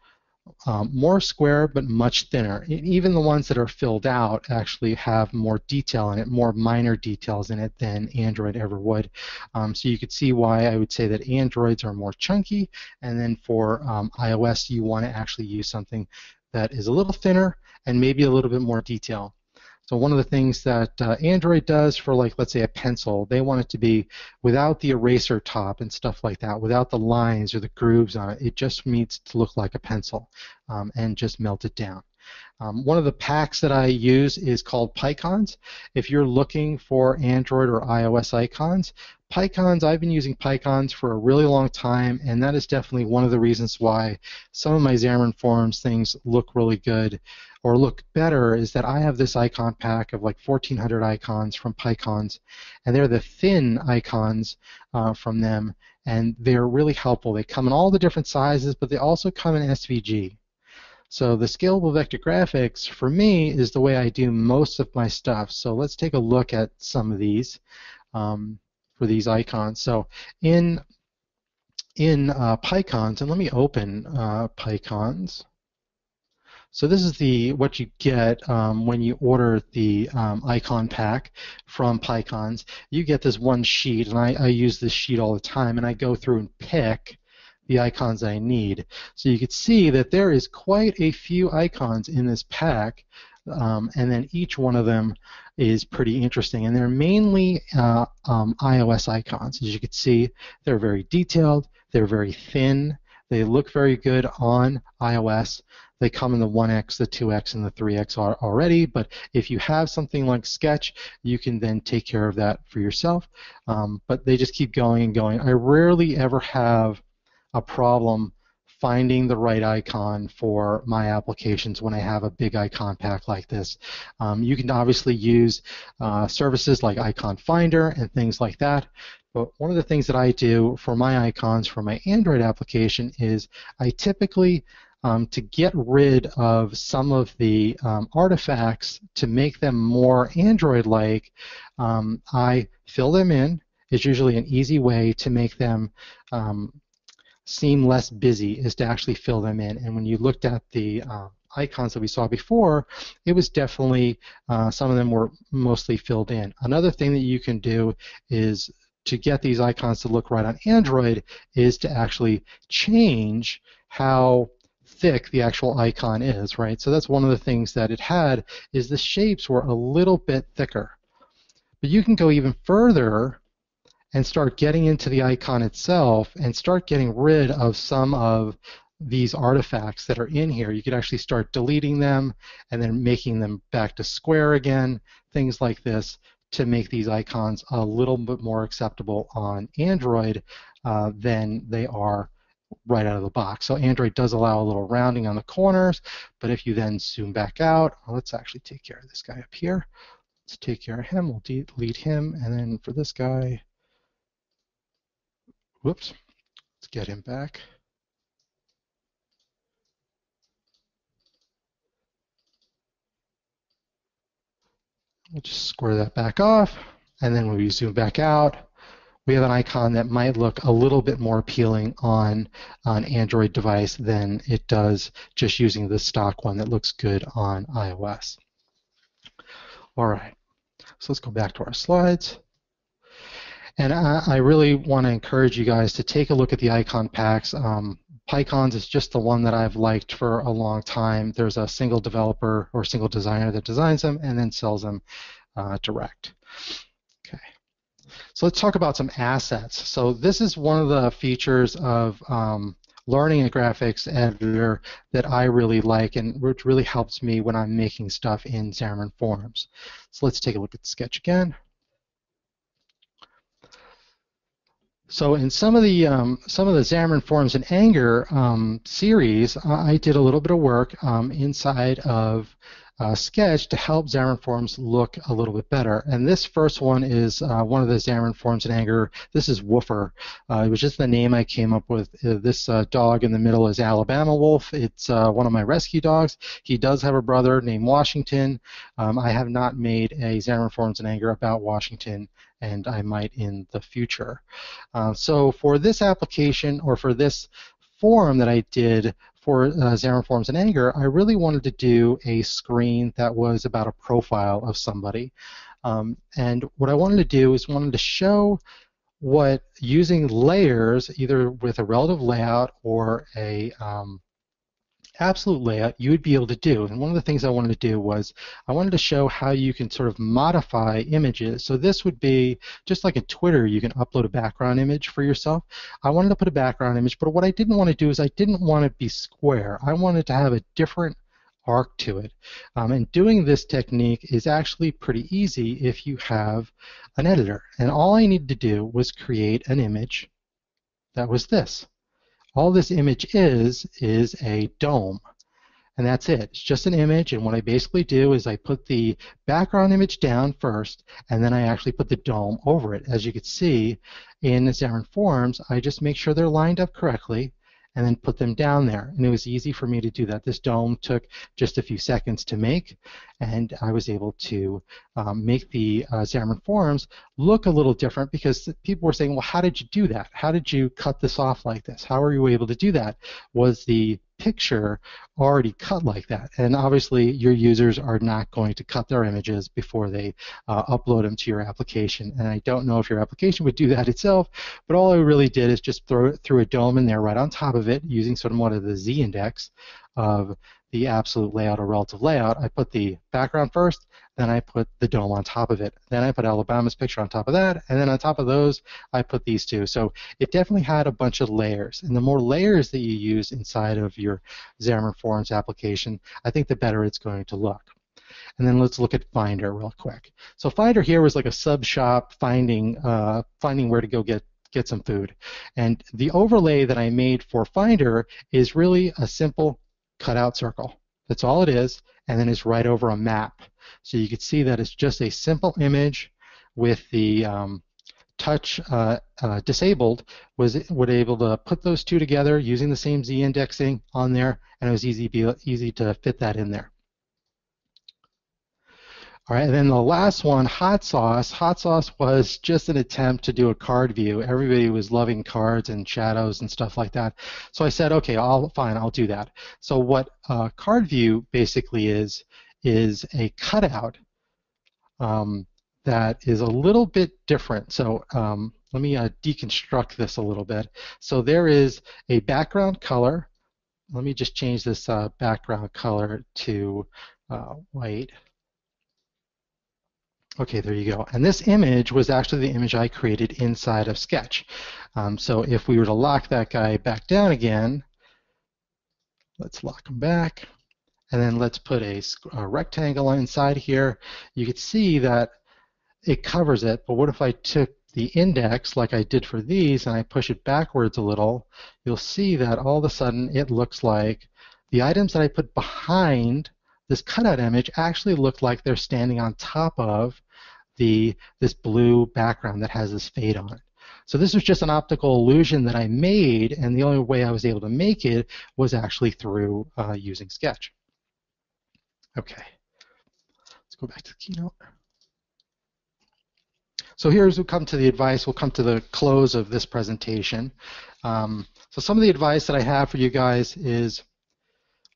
um, more square but much thinner. And Even the ones that are filled out actually have more detail in it, more minor details in it than Android ever would. Um, so you could see why I would say that Androids are more chunky, and then for um, iOS you want to actually use something that is a little thinner and maybe a little bit more detail. So one of the things that uh, Android does for like let's say a pencil, they want it to be without the eraser top and stuff like that, without the lines or the grooves on it. It just needs to look like a pencil um, and just melt it down. Um, one of the packs that I use is called Picons. If you're looking for Android or iOS icons, Picons, I've been using Picons for a really long time, and that is definitely one of the reasons why some of my Xamarin Forms things look really good or look better is that I have this icon pack of like 1,400 icons from Picons, and they're the thin icons uh, from them, and they're really helpful. They come in all the different sizes, but they also come in SVG. So the scalable vector graphics, for me, is the way I do most of my stuff. So let's take a look at some of these. Um, for these icons. So in in uh, Picons, and let me open uh, Picons. So this is the what you get um, when you order the um, icon pack from Picons. You get this one sheet, and I, I, use this sheet all the time, and I go through and pick the icons I need. So you can see that there is quite a few icons in this pack, um, and then each one of them is pretty interesting. And they're mainly uh, um, iOS icons. As you can see, they're very detailed, they're very thin, they look very good on iOS. They come in the 1x, the 2x, and the 3x already, but if you have something like Sketch, you can then take care of that for yourself. Um, but they just keep going and going. I rarely ever have a problem finding the right icon for my applications when I have a big icon pack like this. Um, you can obviously use uh, services like Icon Finder and things like that. But one of the things that I do for my icons for my Android application is I typically um, to get rid of some of the um, artifacts to make them more Android-like, um, I fill them in. It's usually an easy way to make them um, seem less busy is to actually fill them in. And when you looked at the uh, icons that we saw before, it was definitely, uh, some of them were mostly filled in. Another thing that you can do is to get these icons to look right on Android is to actually change how thick the actual icon is, right? So that's one of the things that it had is the shapes were a little bit thicker. But you can go even further and start getting into the icon itself and start getting rid of some of these artifacts that are in here. You could actually start deleting them and then making them back to square again, things like this to make these icons a little bit more acceptable on Android uh, than they are right out of the box. So Android does allow a little rounding on the corners, but if you then zoom back out, well, let's actually take care of this guy up here. Let's take care of him. We'll delete him, and then for this guy, whoops, let's get him back. We'll just square that back off, and then when we zoom back out, we have an icon that might look a little bit more appealing on an Android device than it does just using the stock one that looks good on iOS. All right, so let's go back to our slides. And I, I really want to encourage you guys to take a look at the icon packs. Um, Picons is just the one that I've liked for a long time. There's a single developer or single designer that designs them and then sells them uh, direct. So let's talk about some assets. So this is one of the features of um, learning a graphics editor that I really like and which really helps me when I'm making stuff in Xamarin Forms. So let's take a look at Sketch again. So in some of the um, some of the Xamarin Forms in Anger um, series, I did a little bit of work um, inside of uh, sketch to help Xamarin Forms look a little bit better. And this first one is uh, one of the Xamarin Forms in Anger. This is Woofer. Uh, it was just the name I came up with. Uh, this uh, dog in the middle is Alabama Wolf. It's uh, one of my rescue dogs. He does have a brother named Washington. Um, I have not made a Xamarin Forms in Anger about Washington and I might in the future. so for this application or for this form that I did for uh, Xamarin Forms in Anger, I really wanted to do a screen that was about a profile of somebody. Um, and what I wanted to do is wanted to show what using layers, either with a relative layout or a um, absolute layout you would be able to do. And one of the things I wanted to do was I wanted to show how you can sort of modify images. So this would be just like in Twitter, you can upload a background image for yourself. I wanted to put a background image, but what I didn't want to do is I didn't want to be square. I wanted to have a different arc to it. Um, and doing this technique is actually pretty easy if you have an editor. And all I needed to do was create an image that was this all this image is is a dome. And that's it. It's just an image, and what I basically do is I put the background image down first, and then I actually put the dome over it. As you can see in the Xamarin Forms, I just make sure they're lined up correctly, and then put them down there. And it was easy for me to do that. This dome took just a few seconds to make, and I was able to um, make the uh, Xamarin Forms look a little different because people were saying, well, how did you do that? How did you cut this off like this? How are you able to do that? Was the picture already cut like that. And obviously, your users are not going to cut their images before they uh, upload them to your application. And I don't know if your application would do that itself, but all I really did is just throw it through a dome in there right on top of it using sort of one of the Z index of the absolute layout or relative layout. I put the background first, then I put the dome on top of it. Then I put Alabama's picture on top of that, and then on top of those, I put these two. So it definitely had a bunch of layers. And the more layers that you use inside of your Xamarin Forms application, I think the better it's going to look. And then let's look at Finder real quick. So Finder here was like a sub shop finding uh, finding where to go get get some food. And the overlay that I made for Finder is really a simple cutout circle. That's all it is, and then it's right over a map. So you can see that it's just a simple image with the um, touch uh, uh, disabled was was able to put those two together using the same Z indexing on there, and it was easy be, easy to fit that in there. All right, and then the last one, hot sauce. Hot sauce was just an attempt to do a card view. Everybody was loving cards and shadows and stuff like that. So I said, okay, I'll fine, I'll do that. So what uh, card view basically is is a cutout um, that is a little bit different. So um, let me uh, deconstruct this a little bit. So there is a background color. Let me just change this uh, background color to uh, white. Okay, there you go. And this image was actually the image I created inside of Sketch. Um, so if we were to lock that guy back down again, let's lock him back, and then let's put a, a rectangle inside here. You can see that it covers it, but what if I took the index like I did for these and I push it backwards a little, you'll see that all of a sudden it looks like the items that I put behind this cutout image actually look like they're standing on top of the this blue background that has this fade on it. So this was just an optical illusion that I made, and the only way I was able to make it was actually through uh, using Sketch. Okay, let's go back to the keynote. So here's we'll come to the advice. We'll come to the close of this presentation. Um, so some of the advice that I have for you guys is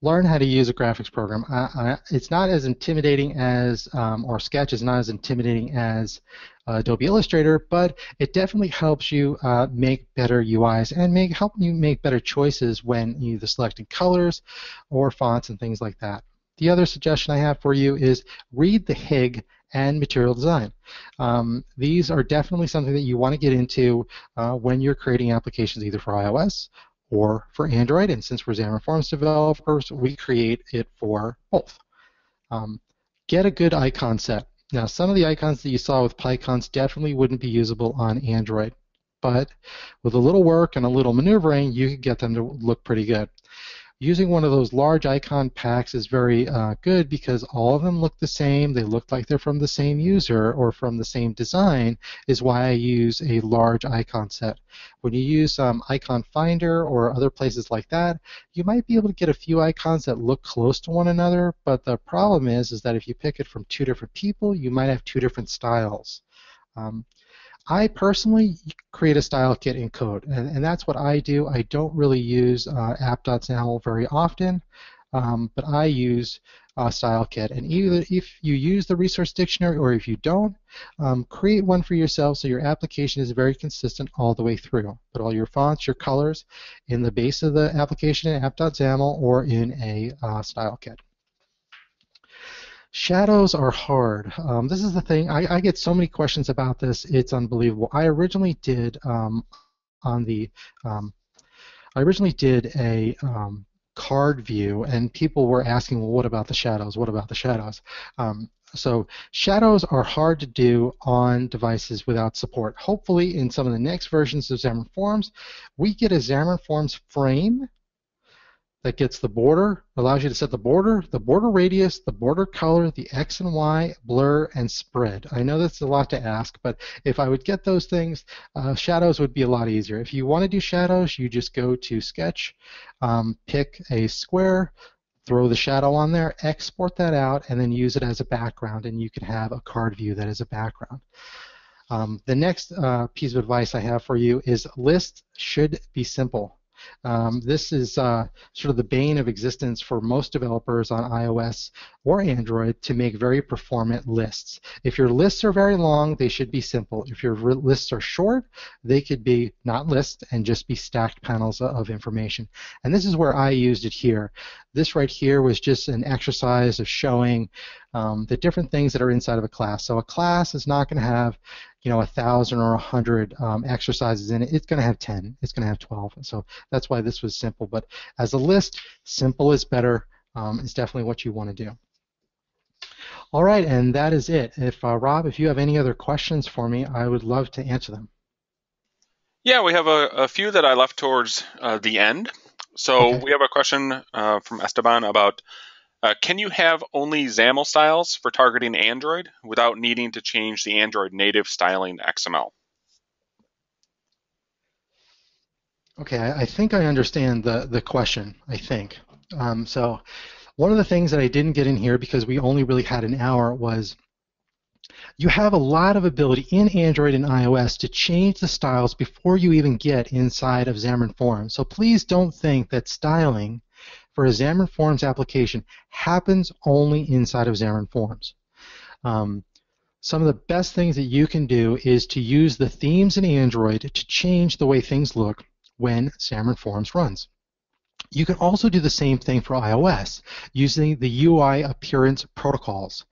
learn how to use a graphics program. I, I, it's not as intimidating as, um, or Sketch is not as intimidating as uh, Adobe Illustrator, but it definitely helps you uh, make better UIs and make help you make better choices when either selecting colors or fonts and things like that. The other suggestion I have for you is read the HIG and material design. Um, these are definitely something that you want to get into uh, when you're creating applications either for iOS or for Android. And since we're Xamarin Forms developers, we create it for both. Um, get a good icon set. Now, some of the icons that you saw with Picons definitely wouldn't be usable on Android, but with a little work and a little maneuvering, you could get them to look pretty good using one of those large icon packs is very uh, good because all of them look the same. They look like they're from the same user or from the same design is why I use a large icon set. When you use um, Icon Finder or other places like that, you might be able to get a few icons that look close to one another, but the problem is, is that if you pick it from two different people, you might have two different styles. Um, I personally create a style kit in code, and, and that's what I do. I don't really use uh, app.xaml very often, um, but I use uh, style kit. And either if you use the resource dictionary or if you don't, um, create one for yourself so your application is very consistent all the way through. Put all your fonts, your colors in the base of the application in app.xaml or in a uh, style kit. Shadows are hard. Um, this is the thing. I, I, get so many questions about this. It's unbelievable. I originally did um, on the. Um, I originally did a um, card view, and people were asking, "Well, what about the shadows? What about the shadows?" Um, so shadows are hard to do on devices without support. Hopefully, in some of the next versions of Xamarin Forms, we get a Xamarin Forms frame that gets the border, allows you to set the border, the border radius, the border color, the X and Y, blur, and spread. I know that's a lot to ask, but if I would get those things, uh, shadows would be a lot easier. If you want to do shadows, you just go to Sketch, um, pick a square, throw the shadow on there, export that out, and then use it as a background, and you can have a card view that is a background. Um, the next uh, piece of advice I have for you is lists should be simple. Um, this is uh, sort of the bane of existence for most developers on iOS or Android to make very performant lists. If your lists are very long, they should be simple. If your lists are short, they could be not lists and just be stacked panels of information. And this is where I used it here. This right here was just an exercise of showing um, the different things that are inside of a class. So a class is not going to have you know, a thousand or a hundred um, exercises in it, it's going to have 10. It's going to have 12. So that's why this was simple. But as a list, simple is better. Um, is definitely what you want to do. All right, and that is it. If uh, Rob, if you have any other questions for me, I would love to answer them. Yeah, we have a, a few that I left towards uh, the end. So okay. we have a question uh, from Esteban about uh, can you have only XAML styles for targeting Android without needing to change the Android native styling XML? Okay, I think I understand the, the question, I think. Um, so one of the things that I didn't get in here because we only really had an hour was you have a lot of ability in Android and iOS to change the styles before you even get inside of Xamarin Forms. So please don't think that styling for a Xamarin Forms application happens only inside of Xamarin Forms. Um, some of the best things that you can do is to use the themes in Android to change the way things look when Xamarin Forms runs. You can also do the same thing for iOS using the UI appearance protocols.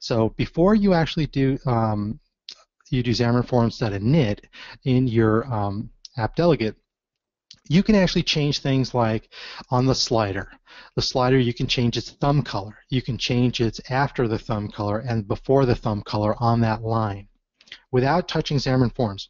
So before you actually do um, you do Xamarin Forms.init in your um, app delegate, you can actually change things like on the slider. The slider, you can change its thumb color. You can change its after the thumb color and before the thumb color on that line without touching Xamarin Forms.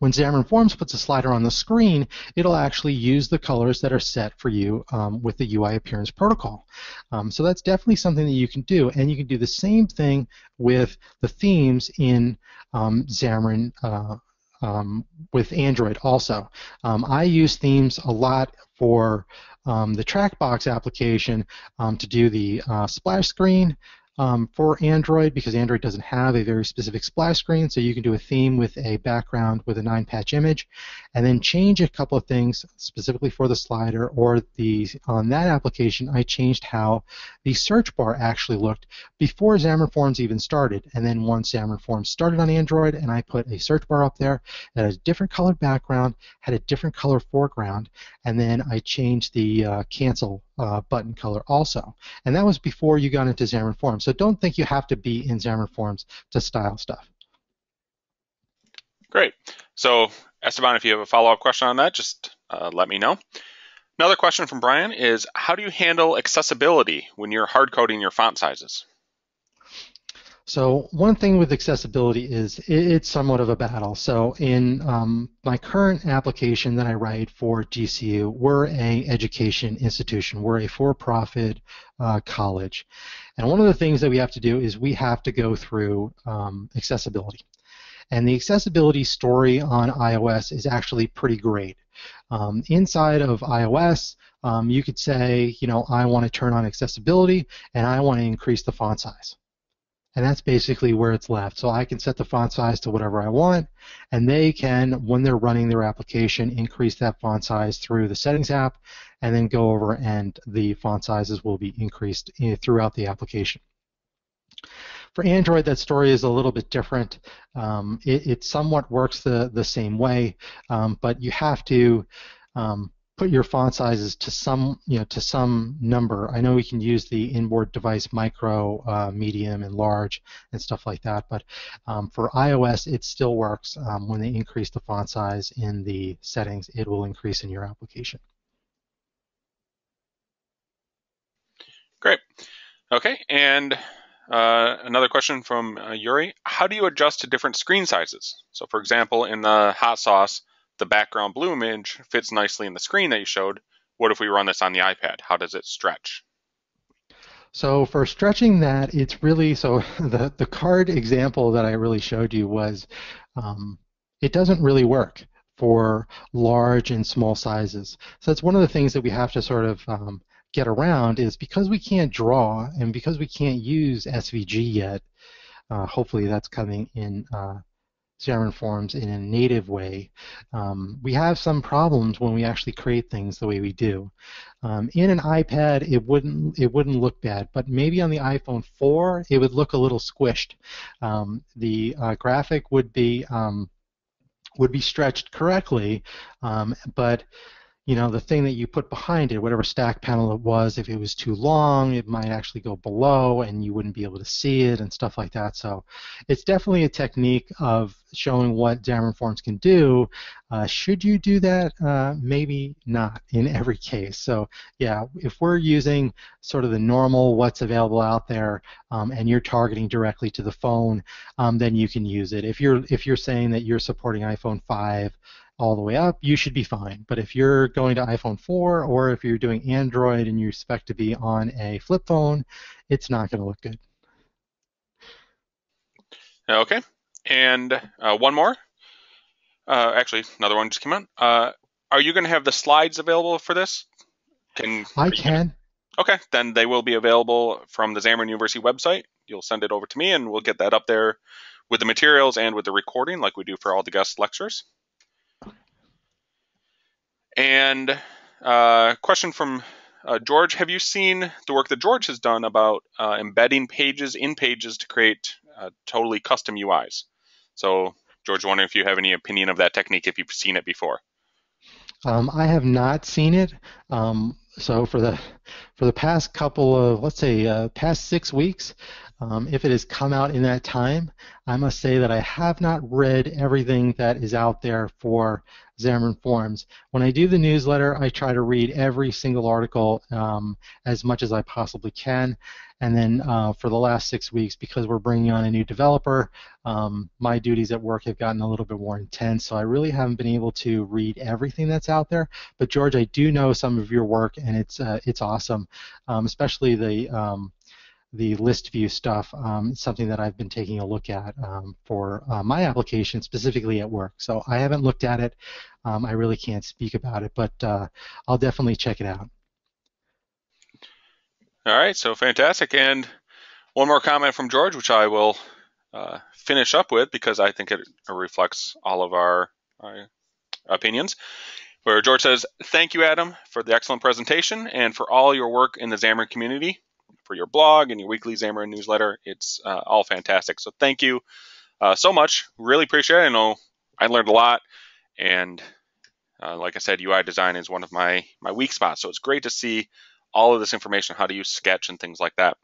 When Xamarin Forms puts a slider on the screen, it'll actually use the colors that are set for you um, with the UI Appearance Protocol. Um, so that's definitely something that you can do, and you can do the same thing with the themes in um, Xamarin uh, um, with Android also. Um, I use themes a lot for um, the Trackbox application um, to do the uh, splash screen um, for Android because Android doesn't have a very specific splash screen, so you can do a theme with a background with a nine patch image, and then change a couple of things specifically for the slider or the on that application. I changed how the search bar actually looked before Xamarin Forms even started, and then once Xamarin Forms started on Android, and I put a search bar up there that had a different colored background, had a different color foreground, and then I changed the uh, cancel uh, button color also. And that was before you got into Xamarin Forms. So don't think you have to be in Xamarin Forms to style stuff. Great. So Esteban, if you have a follow-up question on that, just uh, let me know. Another question from Brian is, how do you handle accessibility when you're hard coding your font sizes? So one thing with accessibility is it's somewhat of a battle. So in um, my current application that I write for GCU, we're a education institution. We're a for-profit uh, college. And one of the things that we have to do is we have to go through um, accessibility. And the accessibility story on iOS is actually pretty great. Um, inside of iOS, um, you could say, you know, I want to turn on accessibility and I want to increase the font size and that's basically where it's left. So I can set the font size to whatever I want, and they can, when they're running their application, increase that font size through the settings app, and then go over and the font sizes will be increased eh, throughout the application. For Android, that story is a little bit different. Um, it, it, somewhat works the, the same way, um, but you have to um, put your font sizes to some you know to some number. I know we can use the inboard device micro, uh, medium, and large and stuff like that, but um, for iOS it still works. Um, when they increase the font size in the settings, it will increase in your application. Great. Okay, and uh, another question from uh, Yuri: How do you adjust to different screen sizes? So, for example, in the hot sauce the background blue image fits nicely in the screen that you showed. what if we run this on the iPad? How does it stretch? So for stretching that, it's really so the the card example that I really showed you was um, it doesn't really work for large and small sizes. So that's one of the things that we have to sort of um, get around is because we can't draw and because we can't use SVG yet. Uh, hopefully that's coming in uh, Xamarin Forms in a native way, um, we have some problems when we actually create things the way we do. Um, in an iPad, it wouldn't it wouldn't look bad, but maybe on the iPhone 4, it would look a little squished. Um, the uh, graphic would be um, would be stretched correctly, um, but you know, the thing that you put behind it, whatever stack panel it was, if it was too long, it might actually go below and you wouldn't be able to see it and stuff like that. So it's definitely a technique of showing what Xamarin Forms can do. Uh, should you do that? Uh, maybe not in every case. So yeah, if we're using sort of the normal what's available out there um, and you're targeting directly to the phone, um, then you can use it. If you're if you're saying that you're supporting iPhone 5, all the way up, you should be fine. But if you're going to iPhone 4 or if you're doing Android and you expect to be on a flip phone, it's not going to look good. Okay. And uh, one more. Uh, actually, another one just came out. Uh, are you going to have the slides available for this? Can I can. Okay, then they will be available from the Xamarin University website. You'll send it over to me, and we'll get that up there with the materials and with the recording, like we do for all the guest lectures. And uh, question from uh, George: Have you seen the work that George has done about uh, embedding pages in pages to create uh, totally custom UIs? So, George, wondering if you have any opinion of that technique, if you've seen it before. Um, I have not seen it. Um, so for the for the past couple of let's say uh, past six weeks, um, if it has come out in that time, I must say that I have not read everything that is out there for Xamarin Forms. When I do the newsletter, I try to read every single article um, as much as I possibly can. And then uh, for the last six weeks, because we're bringing on a new developer, um, my duties at work have gotten a little bit more intense. So I really haven't been able to read everything that's out there. But George, I do know some of your work, and it's uh, it's awesome, um, especially the um, the list view stuff, um, something that I've been taking a look at um, for uh, my application, specifically at work. So I haven't looked at it. Um, I really can't speak about it, but uh, I'll definitely check it out. All right, so fantastic. And one more comment from George, which I will uh, finish up with because I think it reflects all of our, opinions. Where George says, Thank you, Adam, for the excellent presentation and for all your work in the Xamarin community for your blog and your weekly Xamarin newsletter. It's uh, all fantastic. So thank you uh, so much. Really appreciate it. I know I learned a lot, and uh, like I said, UI design is one of my my weak spots. So it's great to see all of this information, how to use Sketch and things like that.